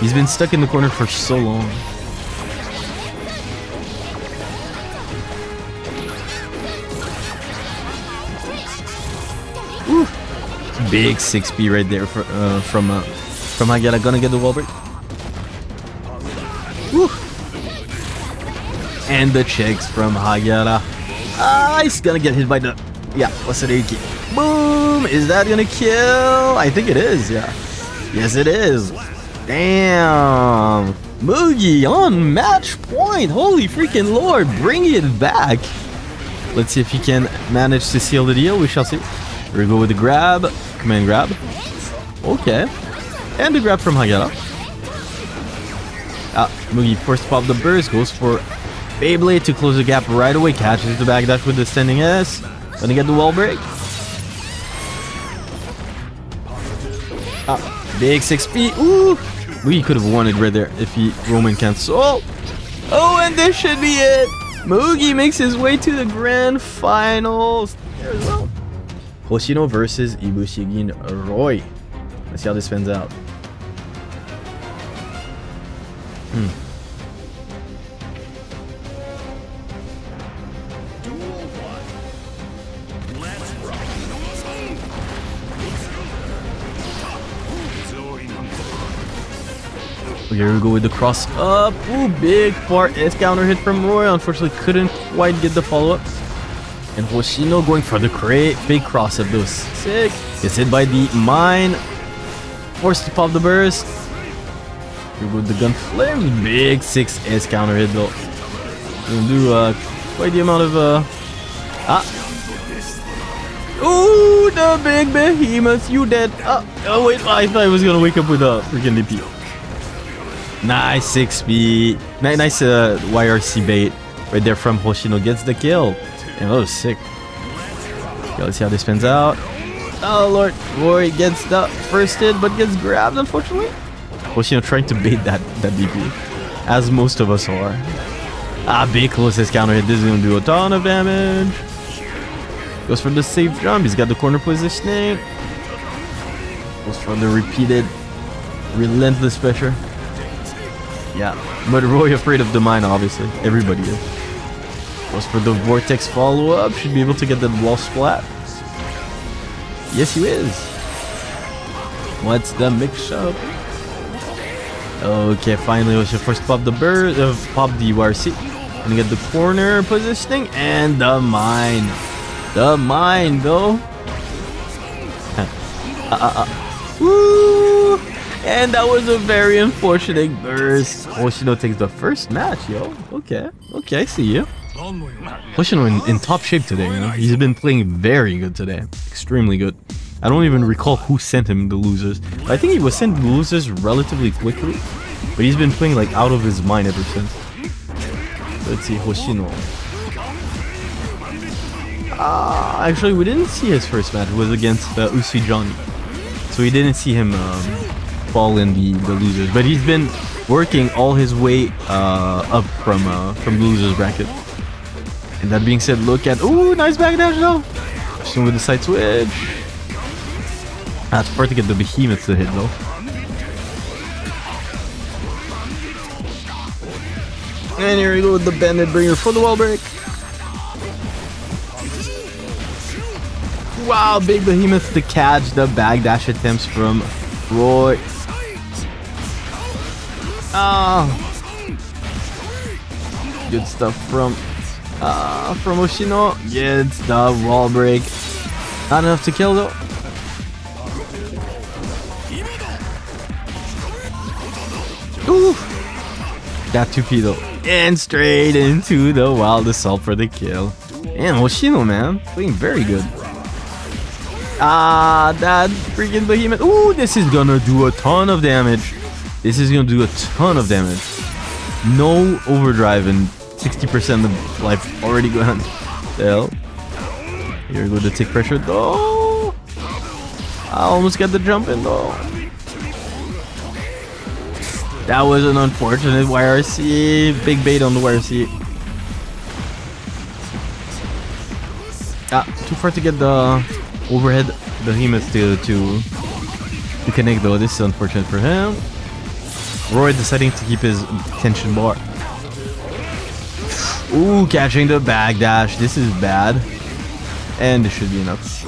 He's been stuck in the corner for so long. Big 6B right there for, uh, from uh, from Hagyaara. Gonna get the wall break. And the checks from Hagyaara. Ah, he's gonna get hit by the... Yeah, Wasureyuki. Boom! Is that gonna kill? I think it is, yeah. Yes, it is. Damn. Mugi on match point. Holy freaking lord. Bring it back. Let's see if he can manage to seal the deal. We shall see. We go with the grab. Command grab. Okay. And the grab from Hagyaara. Ah, Mugi first pop the burst. Goes for Beyblade to close the gap right away. Catches the back backdash with the standing S. Gonna get the wall break. Ah, big 6B. Ooh. We could have won it right there if he Roman cancel. Oh, oh, and this should be it. Mugi makes his way to the grand finals. There as well. Hoshino versus Ibushigin Roy. Let's see how this pans out. Hmm. Here we go with the cross up. Ooh, big part S counter hit from Roy. Unfortunately, couldn't quite get the follow up. And Hoshino going for the great fake cross up. Those sick. Gets hit by the mine. Forced to pop the burst. Here with the gun flames. Big 6 S counter hit though. Gonna do uh, quite the amount of uh. Ah. Ooh, the big behemoth. You dead. Oh, oh wait, I thought I was gonna wake up with a freaking DP. Nice 6 speed. Nice, uh, YRC bait right there from Hoshino. Gets the kill. And that was sick. Okay, let's see how this pans out. Oh lord. Roy gets the first hit but gets grabbed unfortunately. Hoshino trying to bait that, that DP. As most of us are. Ah, big closest counter hit. This is gonna do a ton of damage. Goes for the safe jump. He's got the corner positioning. Goes for the repeated relentless pressure. Yeah, but Roy afraid of the mine, obviously. Everybody is. Goes for the Vortex follow-up. Should be able to get that wall splat. Yes, he is. What's the mix-up? Okay, finally we should first pop the bird, uh, pop the URC. And get the corner positioning and the mine. The mine, though. [LAUGHS] uh, uh, uh. Woo! And that was a very unfortunate burst. Hoshino takes the first match, yo. Okay, okay, I see you. Hoshino in, in top shape today, you know. He's been playing very good today. Extremely good. I don't even recall who sent him the losers. I think he was sent the losers relatively quickly. But he's been playing like out of his mind ever since. Let's see, Hoshino. Uh, actually, we didn't see his first match. It was against uh, Usui Johnny. So we didn't see him um, fall in the, the losers. But he's been working all his way uh, up from uh, from the losers bracket. And that being said, look at... Ooh, nice backdash though! Pushing with the side switch. That's hard to get the behemoths to hit though. And here we go with the bandit bringer for the wall break. Wow, big behemoth to catch the backdash attempts from Roy. Ah, good stuff from uh, from Oshino. Gets the wall break. Not enough to kill though. Ooh, got 2p though. And straight into the wild assault for the kill. And Oshino, man, playing very good. Ah, that freaking behemoth. Ooh, this is gonna do a ton of damage. This is gonna do a ton of damage. No overdrive and 60% of life already gone. [LAUGHS] Hell? Here we go to take pressure though. I almost got the jump in though. That was an unfortunate YRC. Big bait on the YRC. Ah, too far to get the overhead behemoth to, to, to connect though. This is unfortunate for him. Roy deciding to keep his tension bar. Ooh, catching the bag dash. This is bad. And this should be enough.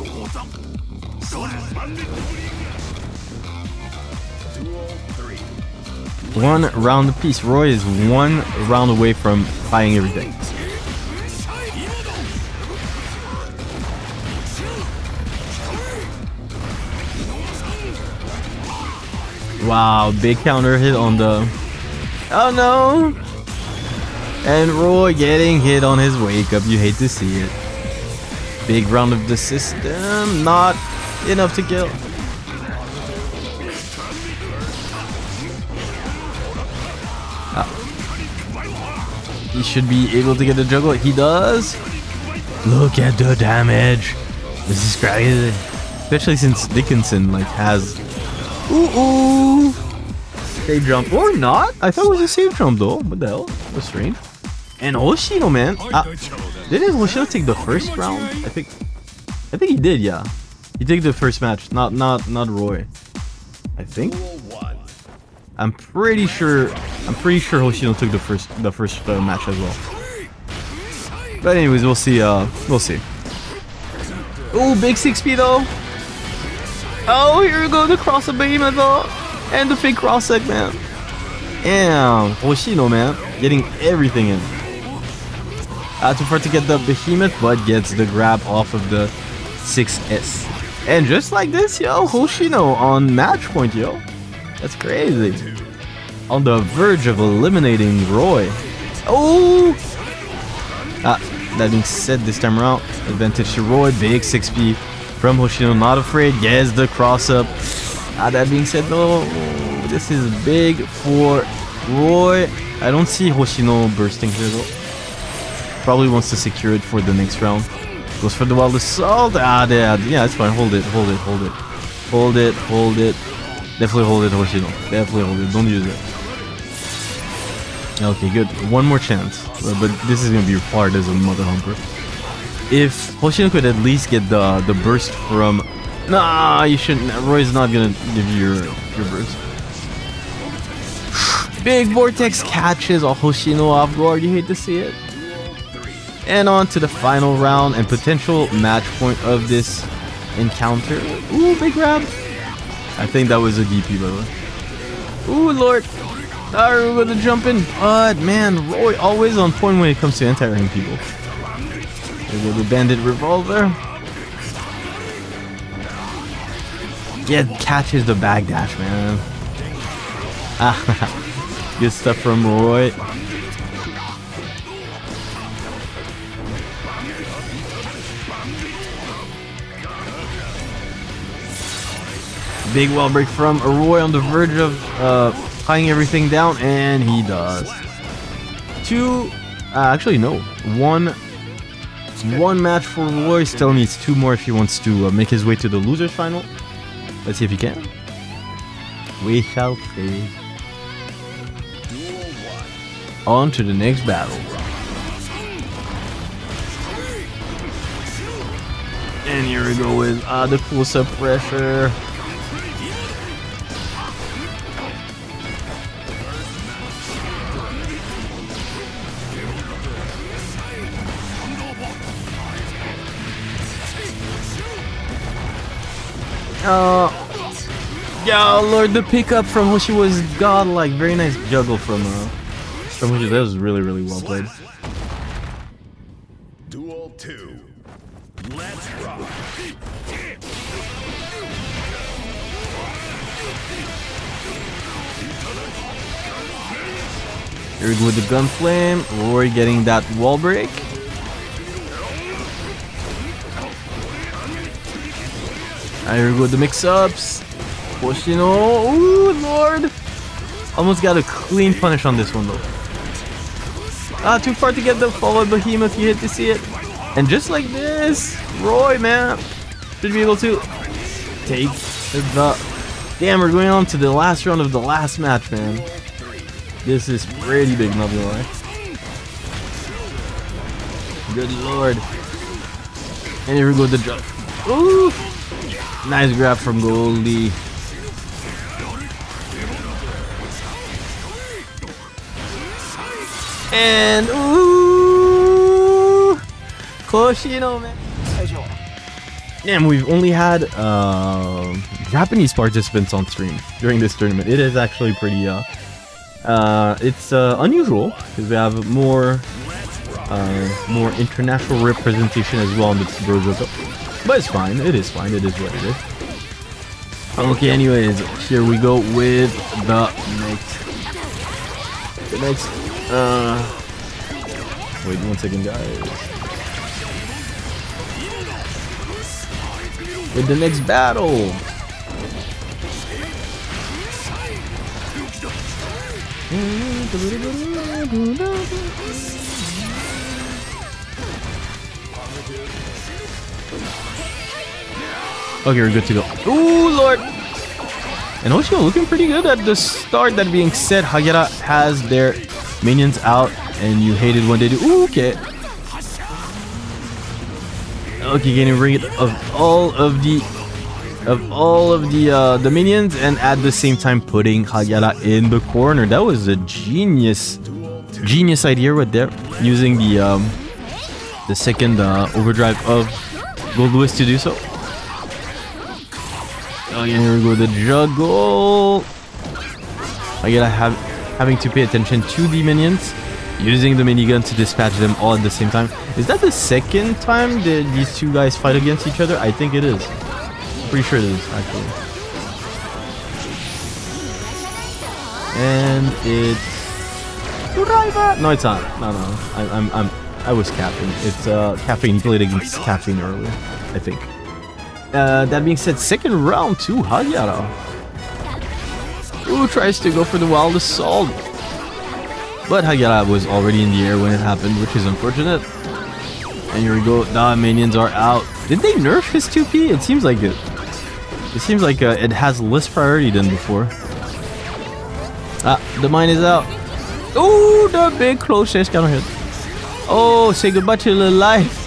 One round apiece. Roy is one round away from buying everything. Wow, big counter hit on the... Oh no! And Roy getting hit on his wake up. You hate to see it. Big round of the system. Not enough to kill. Ah. He should be able to get the juggle. He does. Look at the damage. This is crazy. Especially since Dickinson like has. Ooh ooh. Save jump or not? I thought it was a save jump though. What the hell? That's strange. And Hoshino man. Ah, didn't Hoshino take the first round? I think. I think he did. Yeah. He took the first match, not not not Roy. I think. I'm pretty sure. I'm pretty sure Hoshino took the first the first uh, match as well. But anyways, we'll see. Uh, we'll see. Oh, big six speed though. Oh, here we go. The cross of behemoth though, and the fake cross segment. Damn, Hoshino man, getting everything in. Too far to get the behemoth, but gets the grab off of the 6S. And just like this, yo, Hoshino on match point, yo. That's crazy. On the verge of eliminating Roy. Oh! Ah, that being said, this time around, advantage to Roy, big 6P from Hoshino, not afraid, gets the cross up. Ah, that being said, though, this is big for Roy. I don't see Hoshino bursting here, though. Probably wants to secure it for the next round. Goes for the wild assault. Ah, yeah, yeah, it's fine. Hold it, hold it, hold it. Hold it, hold it. Definitely hold it, Hoshino. Definitely hold it. Don't use it. Okay, good. One more chance. Uh, But this is gonna be hard as a mother humper. If Hoshino could at least get the the burst from Nah, you shouldn't Roy's not gonna give you your your burst. [SIGHS] Big vortex catches a Hoshino off guard. You hate to see it. And on to the final round and potential match point of this encounter. Ooh, big grab. I think that was a DP, by the way. Ooh, Lord. Are we gonna jump in? But man, Roy always on point when it comes to anti-ring people. Go the bandit revolver. Yeah, catches the bag dash, man. [LAUGHS] Good stuff from Roy. Big wall break from Roy on the verge of uh, tying everything down, and he does. Two, uh, actually no, one, one match for Roy. Still needs two more if he wants to uh, make his way to the losers final. Let's see if he can. We shall see. On to the next battle. And here we go with uh, the close-up pressure. Uh, yeah, Lord, the pickup from Hoshi was godlike. Very nice juggle from uh, from Hoshi. That was really, really well played. Duel two. Let's rock. Here we go with the gun flame. Roy getting that wall break. And here we go the mix-ups. Hoshino. Ooh, Lord. Almost got a clean punish on this one, though. Ah, too far to get the follow behemoth. You hit to see it. And just like this, Roy, man, should be able to take the... Damn, we're going on to the last round of the last match, man. This is pretty big, not gonna lie. Good lord. And here we go, the jump. Ooh! Nice grab from Goldie. And ooh! Hoshino, man. Damn, we've only had uh, Japanese participants on stream during this tournament. It is actually pretty uh, uh, it's uh, unusual because we have more uh, more international representation as well in the Brojo Cup. But it's fine. It is fine. It is what it is. Okay, anyways, here we go with the next. The next. Uh, wait one second, guys. With the next battle. [LAUGHS] Okay, we're good to go. Ooh, Lord! And Hoshino looking pretty good at the start. That being said, Hagyaara has their minions out, and you hate it when they do. Ooh, okay. Okay, getting rid of all of the of all of the uh, the minions and at the same time putting Hagyaara in the corner. That was a genius, genius idea right there. Using the um, the second uh, overdrive of Goldlewis to do so. Again, here we go, the juggle. Hagyaara have, having to pay attention to the minions. Using the minigun to dispatch them all at the same time. Is that the second time that these two guys fight against each other? I think it is. Pretty sure it is, actually. And it's... Driver! No, it's not. No, no. I, I'm, I'm, I was caffeine. It's uh, caffeine played against caffeine earlier, I think. Uh, that being said, second round to Hagyaara. Who tries to go for the wild assault? But Hagyaara was already in the air when it happened, which is unfortunate. And here we go. Nah, minions are out. Did they nerf his 2P? It seems like it. It seems like uh, it has less priority than before. Ah, the mine is out. Oh, the big close chase counter hit. Oh, say goodbye to your life.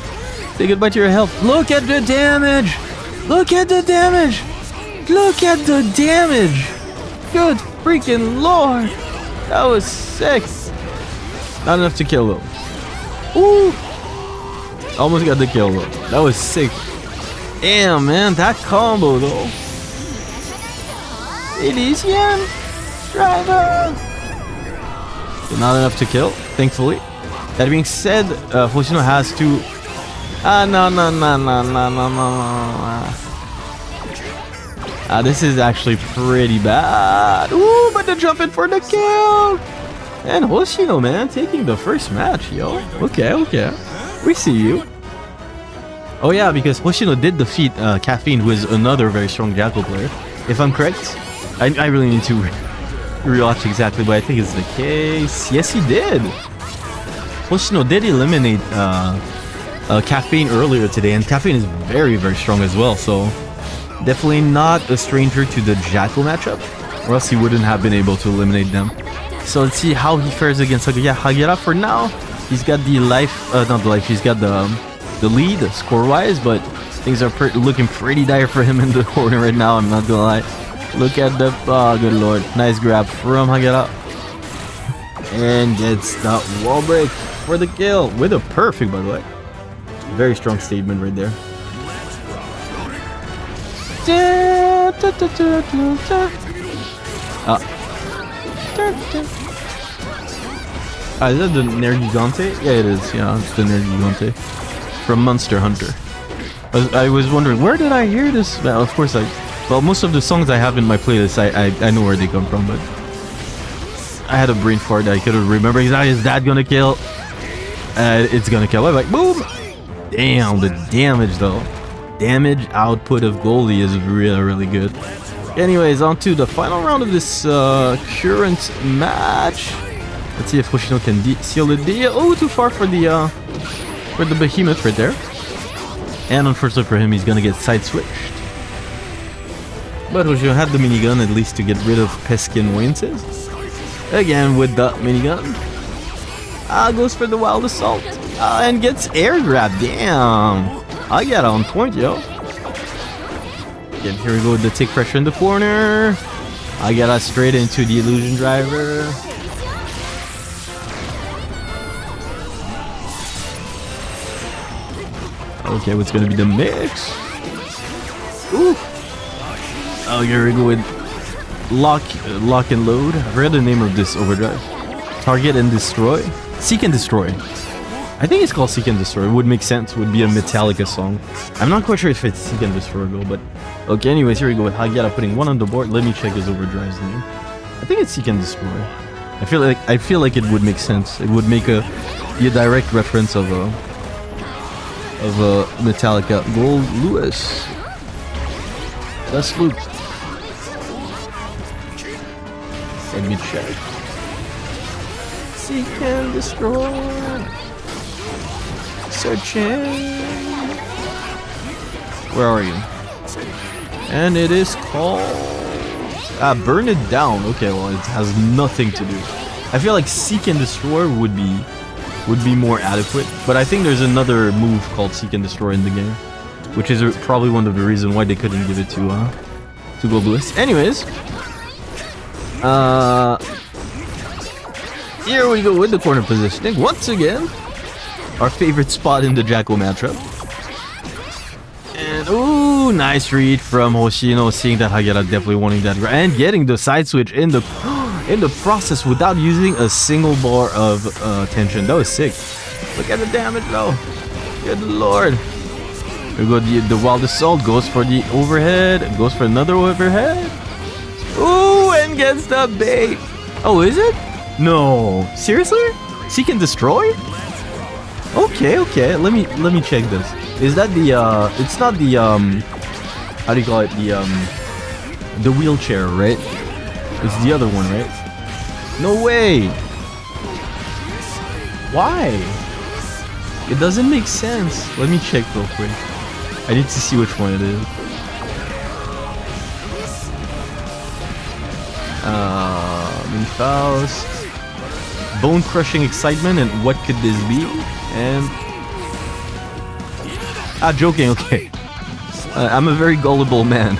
Say goodbye to your health. Look at the damage. Look at the damage. Look at the damage. Good freaking lord. That was sick. Not enough to kill him. Ooh. Almost got the kill though. That was sick. Damn, man. That combo though. Elysion Driver. Not enough to kill, thankfully. That being said, uh, has to... Ah, no, no, no, no, no, no, no, Ah, this is actually pretty bad. Ooh, but they're jumping for the kill. And Hoshino, man, taking the first match, yo. Okay, okay. We see you. Oh yeah, because Hoshino did defeat uh, Caffeine, who is another very strong Jacko player. If I'm correct. I, I really need to [LAUGHS] rewatch exactly, but I think it's the case. Yes, he did. Hoshino did eliminate uh, uh, Caffeine earlier today, and Caffeine is very, very strong as well, so definitely not a stranger to the Jacko matchup, or else he wouldn't have been able to eliminate them. So let's see how he fares against Hagyaara. For now, he's got the life, uh, not the life, he's got the, um, the lead score-wise, but things are pre looking pretty dire for him in the [LAUGHS] corner right now, I'm not gonna lie. Look at the, oh good lord, nice grab from Hagyaara. And gets that wall break for the kill, with a perfect by the way. Very strong statement right there. Ah. Ah, is that the Nergigante? Yeah, it is. Yeah, it's the Nergigante. From Monster Hunter. I was, I was wondering, where did I hear this? Well, of course I... Well, most of the songs I have in my playlist, I, I, I know where they come from, but... I had a brain fart I couldn't remember. Like, is that gonna kill? Uh, it's gonna kill. I'm like, boom! Damn, the damage though. Damage output of Goldie is really, really good. Anyways, on to the final round of this uh, current match. Let's see if Hoshino can seal the deal. Oh, too far for the uh, for the behemoth right there. And unfortunately for him, he's gonna get side switched. But Hoshino had the minigun at least to get rid of pesky annoyances. Again with the minigun. Ah, goes for the wild assault. Ah, and gets air grab. Damn. I got on point, yo. Again, here we go with the take pressure in the corner. I got us straight into the Elysion driver. Okay, what's gonna be the mix? Ooh. Oh, here we go with lock, uh, lock and load. I forgot the name of this overdrive. Target and destroy. Seek and destroy. I think it's called Seek and Destroy. It would make sense. It would be a Metallica song. I'm not quite sure if it's Seek and Destroy though, but okay. Anyways, here we go with Hagyaara putting one on the board. Let me check his overdrive's name. I think it's Seek and Destroy. I feel like I feel like it would make sense. It would make a be a direct reference of a of a Metallica. Gold Lewis. That's Luke. Let me check. Seek and destroy. Searching. Where are you? And it is called. Ah, burn it down. Okay, well, it has nothing to do. I feel like seek and destroy would be would be more adequate, but I think there's another move called seek and destroy in the game. which is probably one of the reasons why they couldn't give it to uh, to Goldlewis. Anyways, uh, here we go with the corner positioning once again. Our favorite spot in the Jacko matchup. And ooh, nice read from Hoshino, seeing that Hagera definitely wanting that and getting the side switch in the [GASPS] in the process without using a single bar of uh, tension. That was sick. Look at the damage though. Good lord. We go the the wild assault goes for the overhead, goes for another overhead. Ooh, and gets the bait. Oh, is it? No, seriously? She can destroy? Okay, okay. Let me let me check this. Is that the uh? It's not the um. How do you call it? The um. The wheelchair, right? It's the other one, right? No way. Why? It doesn't make sense. Let me check real quick. I need to see which one it is. Uh, Minfaust. Bone crushing excitement and what could this be? And ah, joking. Okay, uh, I'm a very gullible man.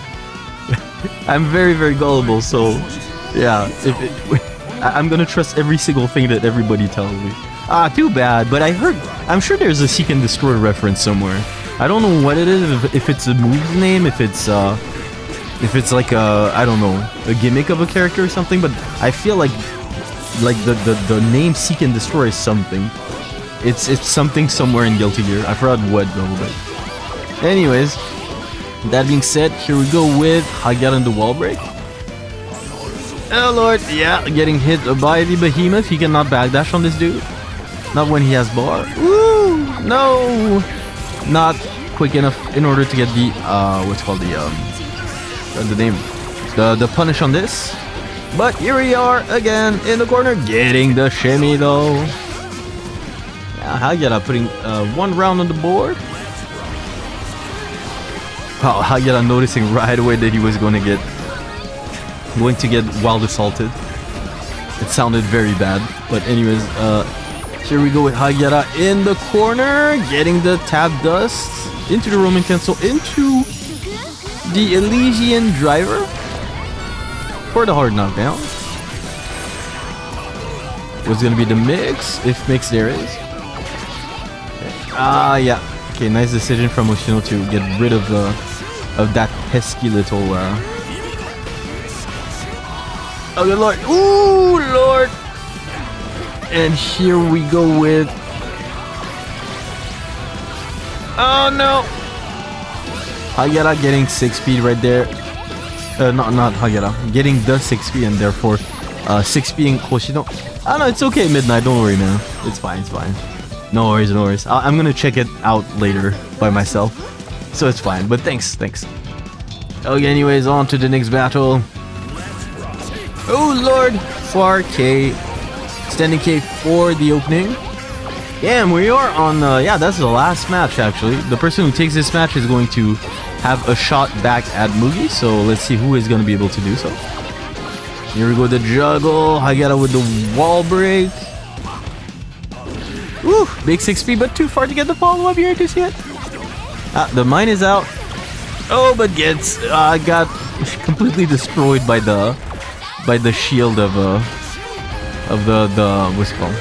[LAUGHS] I'm very very gullible. So yeah, it, [LAUGHS] I'm gonna trust every single thing that everybody tells me. Ah, too bad. But I heard. I'm sure there's a seek and destroy reference somewhere. I don't know what it is. If, if it's a move's name, if it's uh, if it's like a I don't know a gimmick of a character or something. But I feel like like the the, the name seek and destroy is something. It's it's something somewhere in Guilty Gear. I forgot what though. But anyways, that being said, here we go with Hagyaara and the wall break. Oh lord, yeah, getting hit by the behemoth. He cannot backdash on this dude. Not when he has bar. Woo! No! Not quick enough in order to get the uh what's called the um the name the the punish on this. But here we are again in the corner, getting the shimmy though. Yeah, Hagyaara putting uh, one round on the board. Wow, Hagyaara noticing right away that he was going to get going to get wild assaulted. It sounded very bad, but anyways, uh, here we go with Hagyaara in the corner, getting the tap dust into the Roman cancel into the Elysion driver for the hard knockdown. What's gonna be the mix? If mix there is. Ah, yeah. Okay, nice decision from Oshino to get rid of uh, of that pesky little. Uh... Oh good lord! Ooh lord! And here we go with. Oh no! Hagyaara getting six speed right there. Uh, not not Hagyaara. Getting the six speed and therefore uh, six speeding Hoshino. Ah no, it's okay. Midnight. Don't worry, man. It's fine. It's fine. No worries. No worries. I- I'm gonna check it out later by myself, so it's fine. But thanks. Thanks. Okay. Anyways, on to the next battle. Oh lord! Far K. Standing K for the opening. Damn, we are on, uh, yeah, that's the last match, actually. The person who takes this match is going to have a shot back at Mugi, so let's see who is going to be able to do so. Here we go, the juggle. Hagyaara with the wall break. Big 6 but too far to get the follow-up here see it. Ah, the mine is out. Oh, but gets, uh, got [LAUGHS] completely destroyed by the, by the shield of, uh, of the, the, what's it called?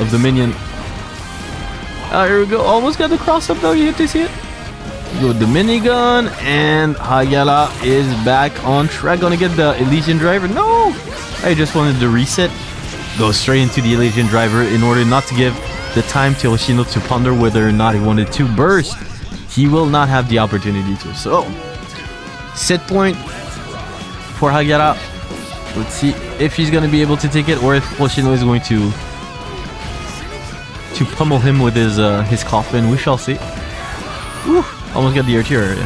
Of the minion. Uh, here we go. Almost got the cross up though. You get to see it. Go the minigun, and Hagyaara is back on track. Gonna get the Elysion driver. No! I just wanted to reset. Go straight into the Elysion driver in order not to give the time to Oshino to ponder whether or not he wanted to burst. He will not have the opportunity to. So, set point for Hagyaara. Let's see if he's gonna be able to take it or if Hoshino is going to to pummel him with his uh, his coffin. We shall see. Almost got the artillery.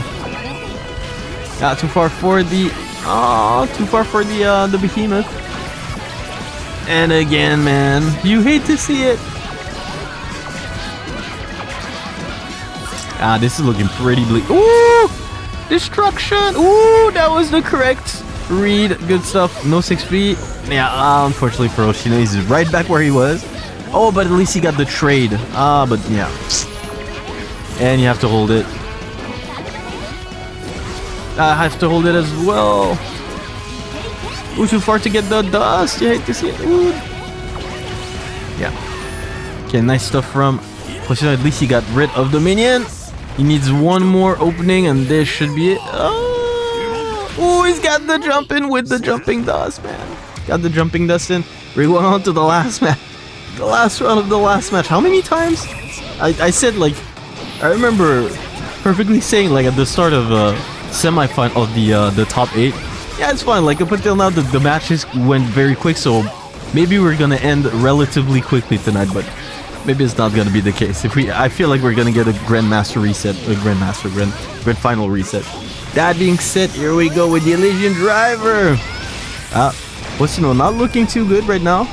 Not too far for the oh, too far for the uh, the behemoth. And again, man, you hate to see it. Ah, this is looking pretty bleak. Ooh, destruction. Ooh, that was the correct read. Good stuff. No 6B. Yeah, uh, unfortunately for Oshino, he's right back where he was. Oh, but at least he got the trade. Ah, but yeah. And you have to hold it. I have to hold it as well. Ooh, too far to get the dust. You hate to see it. Ooh. Yeah. Okay, nice stuff from Poseidon. At least he got rid of the minion. He needs one more opening, and this should be it. Oh, Ooh, he's got the jump in with the jumping dust, man. Got the jumping dust in. We're going on to the last [LAUGHS] match. The last round of the last match. How many times? I, I said, like, I remember perfectly saying, like, at the start of uh, semi-final of the uh, the top eight. Yeah, it's fine. Like, up until now, the, the matches went very quick, so maybe we're gonna end relatively quickly tonight, but maybe it's not gonna be the case. If we, I feel like we're gonna get a Grandmaster reset, a Grandmaster, Grand, Grand Final reset. That being said, here we go with the Elysion Driver. Uh, what's you know, not looking too good right now.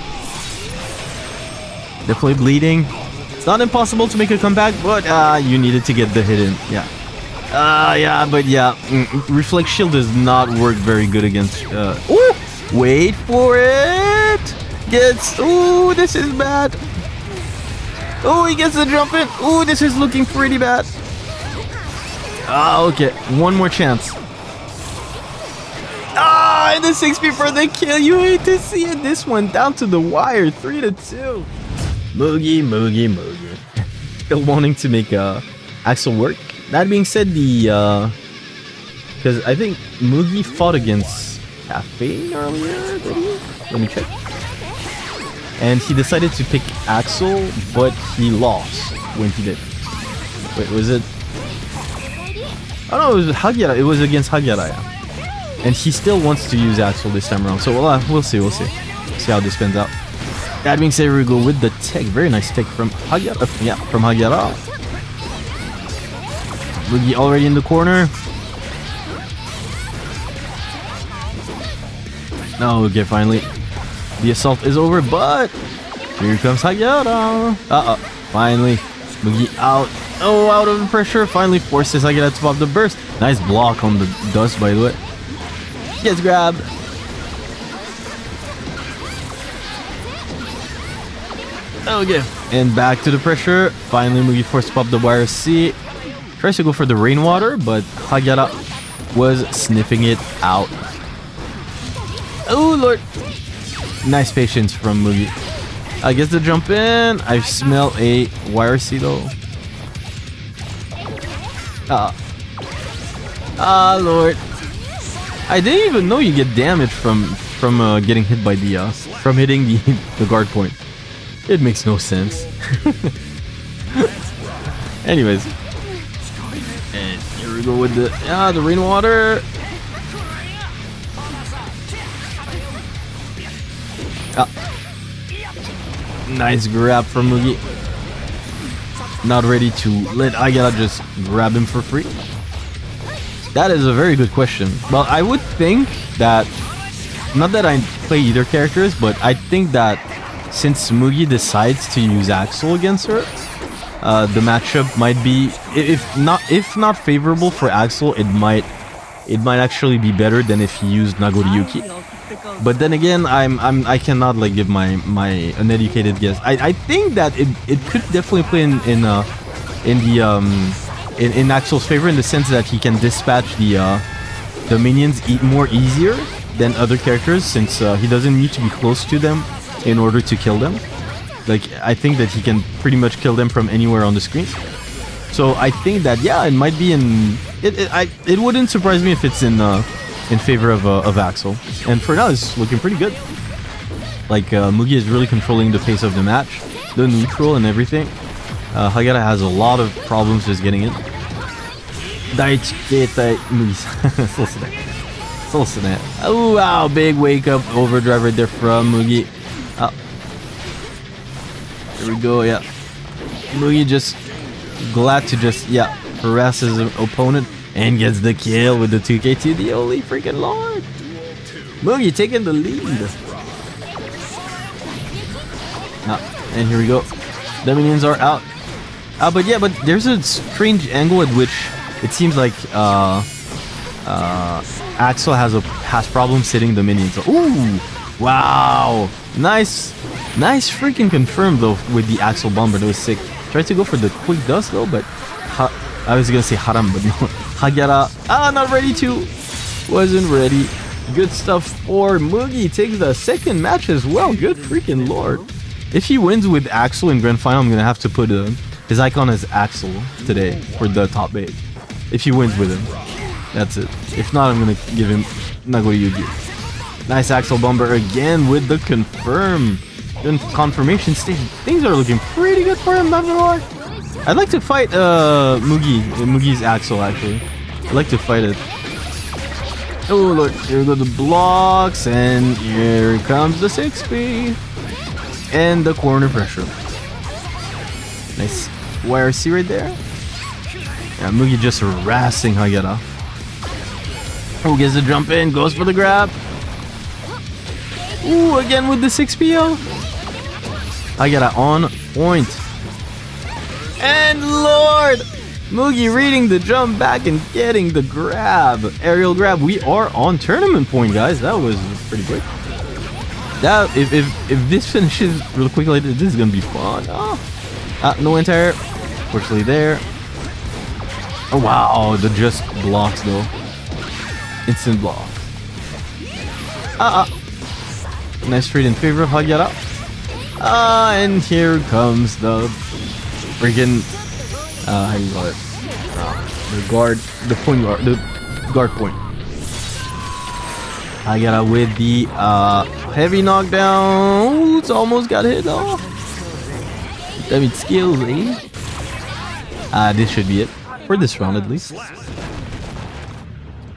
Definitely bleeding. It's not impossible to make a comeback, but uh, you needed to get the hit in. Yeah. Ah, uh, yeah, but yeah, mm, Reflect Shield does not work very good against. Uh, ooh, wait for it. Gets. Ooh, this is bad. Oh, he gets the jump in. Oh, this is looking pretty bad. Ah, okay. One more chance. Ah, and the 6 for the kill. You hate to see it. This one down to the wire. 3 to 2. Mugi, Mugi, Mugi. [LAUGHS] Still wanting to make uh, Axl work. That being said, the uh, because I think Moogie fought against Cafe earlier. Let me check. And he decided to pick Axl, but he lost when he did. Wait, was it? Oh no, it was Hagyaara. It was against Hagyaara. Yeah. And he still wants to use Axl this time around. So well, uh, we'll see. We'll see. See how this spins out. That being said, we go with the tech. Very nice tech from Hagyaara. Yeah, from Hagyaara. Boogie already in the corner. No, okay, finally. The assault is over, but here comes Hagyaara. Uh-oh, finally. Boogie out. Oh, out of pressure. Finally forces Hagyaara to pop the burst. Nice block on the dust, by the way. Gets grabbed. Okay, and back to the pressure. Finally, Mugi forced to pop the YRC. Tries to go for the rainwater, but Hagyaara was sniffing it out. Oh lord! Nice patience from Mugi. I guess the jump in. I smell a wire though. Ah. Ah lord. I didn't even know you get damage from from uh, getting hit by the uh, from hitting the [LAUGHS] the guard point. It makes no sense. [LAUGHS] Anyways, and here we go with the ah the rainwater. Ah. Nice grab from Mugi. Not ready to let Agata just grab him for free. That is a very good question. Well, I would think that not that I play either characters, but I think that since Mugi decides to use Axl against her, uh, the matchup might be if not if not favorable for Axl, it might it might actually be better than if he used Nagoriyuki. But then again, I'm I'm I cannot like give my my uneducated guess. I, I think that it, it could definitely play in in uh in the um in, in Axl's favor in the sense that he can dispatch the uh the minions more easier than other characters since uh, he doesn't need to be close to them in order to kill them. Like, I think that he can pretty much kill them from anywhere on the screen. So I think that yeah, it might be in. It it, I, it wouldn't surprise me if it's in uh, in favor of, uh, of Axl. And for now, it's looking pretty good. Like, uh, Mugi is really controlling the pace of the match, the neutral and everything. Uh, has a lot of problems just getting it. oh wow, big wake up overdrive right there from Mugi. Oh, there we go, yeah. Mugi just glad to just, yeah, harass his opponent and gets the kill with the 2k2 the holy freaking lord Mugi taking the lead Ah, and here we go the minions are out uh, but yeah but there's a strange angle at which it seems like uh, uh, Axl has a has problems hitting the minions. Ooh, wow, nice, nice freaking confirmed though with the Axl bomber. That was sick. Tried to go for the quick dust though, but I was gonna say Haram, but [LAUGHS] no. Hagyaara. Ah, not ready to. Wasn't ready. Good stuff for Mugi. Takes the second match as well. Good freaking lord. If he wins with Axl in Grand Final, I'm gonna have to put uh, his icon as Axl today for the top 8. If he wins with him. That's it. If not, I'm gonna give him Nagoriyuki. Nice Axl Bomber again with the confirm. Confirmation stage. Things are looking pretty good for him, lie. I'd like to fight uh Mugi, Mugi's Axl actually. I'd like to fight it. Oh look, here go the blocks, and here comes the 6B. And the corner pressure. Nice YRC right there. Yeah, Mugi just harassing Hagyaara. Who gets the jump in, goes for the grab. Ooh, again with the 6PO. Hagyaara on point. And Lord! Mugi reading the jump back and getting the grab. Aerial grab. We are on tournament point, guys. That was pretty quick. That if if, if this finishes real quick this, is gonna be fun. Oh. Uh, no entire. Fortunately there. Oh wow, the just blocks though. Instant block. Ah, uh, nice trade in favor of Hagyaara. Ah, and here comes the freaking uh, how you call it? Uh, the guard, the point guard, the guard point. I got it with the uh, heavy knockdown. Ooh, it's almost got hit though. David skills, eh? Uh, this should be it for this round at least.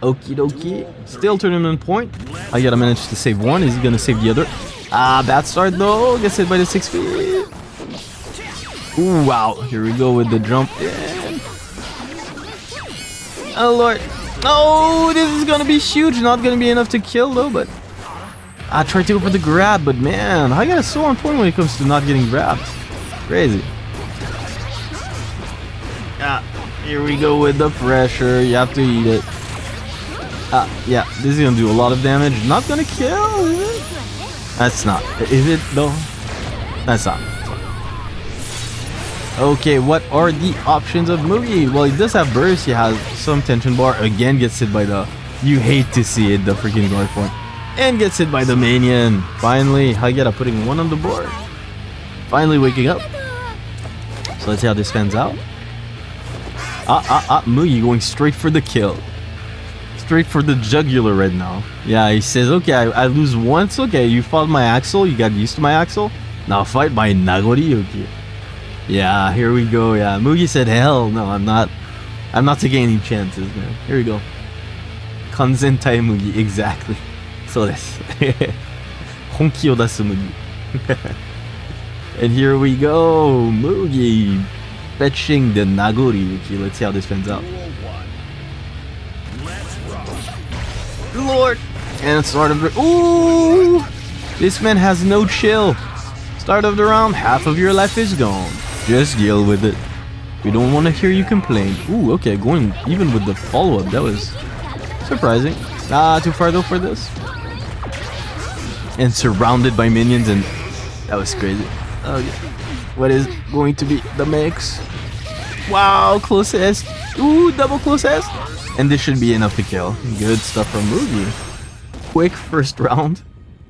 Okie dokie. Still tournament point. I gotta manage to save one. Is he gonna save the other? Ah, bad start though. Gets hit by the six feet. Ooh, wow. Here we go with the jump. Oh, Lord. Oh, this is gonna be huge. Not gonna be enough to kill, though, but... I tried to go for the grab, but man, I got so on point when it comes to not getting grabbed. Crazy. Yeah, here we go with the pressure. You have to eat it. Ah, yeah, this is gonna do a lot of damage. Not gonna kill? That's not. Is it, though? That's not. Okay, what are the options of Mugi? Well, he does have burst, he has some tension bar, again gets hit by the... You hate to see it, the freaking guard point. And gets hit by the minion. Finally, Hagyaara putting one on the board. Finally waking up. So let's see how this pans out. Ah, ah, ah, Mugi going straight for the kill. Straight for the jugular right now. Yeah, he says, okay, I, I lose once, okay, you fought my Axl. you got used to my Axl. Now fight my Nagoriyuki. Yeah, here we go. Yeah, Mugi said, "Hell no, I'm not. I'm not taking any chances, man." Here we go. Kanzentai Mugi, exactly. [LAUGHS] So this. [LAUGHS] Honki o dasu Mugi. [LAUGHS] and here we go, Mugi fetching the Nagoriyuki. Let's see how this pans out. Duel one. Let's rock. Lord, and start of the. Ooh, this man has no chill. Start of the round, half of your life is gone. Just deal with it. We don't want to hear you complain. Ooh, okay, going even with the follow-up. That was surprising. Ah, too far though for this. And surrounded by minions and that was crazy. Okay. What is going to be the mix? Wow, close S. Ooh, double close S. And this should be enough to kill. Good stuff from Mugi. Quick first round.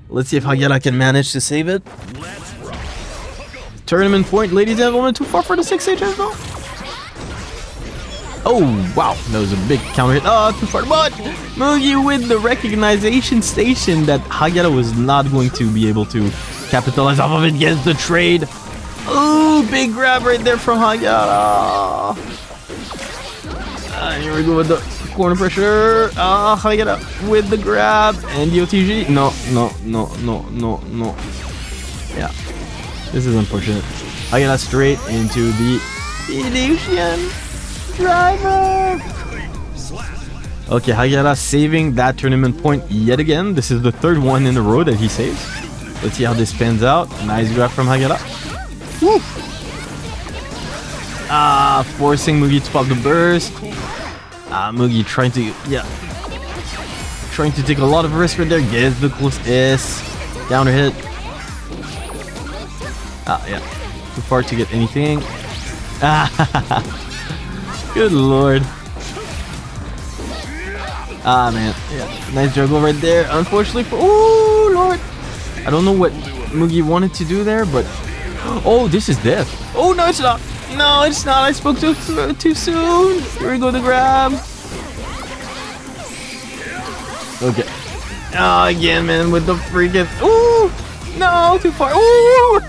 Let's see if Hagyaara can manage to save it. Tournament point, ladies and gentlemen. Too far for the 6 HS though. Oh, wow. That was a big counter hit. Oh, too far. But Mugi with the recognition station that Hagyaara was not going to be able to capitalize off of it. Gets the trade. Oh, big grab right there from Hagyaara. Uh, here we go with the corner pressure. Ah, Hagyaara with the grab. And the OTG. No, no, no, no, no, no. Yeah. This is unfortunate. I got straight into the Elysion driver. Okay, Hagyaara saving that tournament point yet again. This is the third one in a row that he saves. Let's see how this pans out. Nice grab from Hagyaara. Woo! Ah, forcing Mugi to pop the burst. Ah, Mugi trying to, yeah. Trying to take a lot of risk right there. Gets the close S. Downer hit. Ah, yeah. Too far to get anything. Ah, [LAUGHS] Good lord. Ah, man. Yeah, nice juggle right there. Unfortunately for... Oh, lord. I don't know what Mugi wanted to do there, but... [GASPS] Oh, this is death. Oh, no, it's not. No, it's not. I spoke too, too soon. Here we go, the grab. Okay. Oh, again, man, with the freaking... Ooh! No, too far. Ooh! [LAUGHS]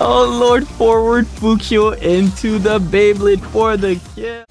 oh, Lord, forward Fukyo into the Beyblade for the kill.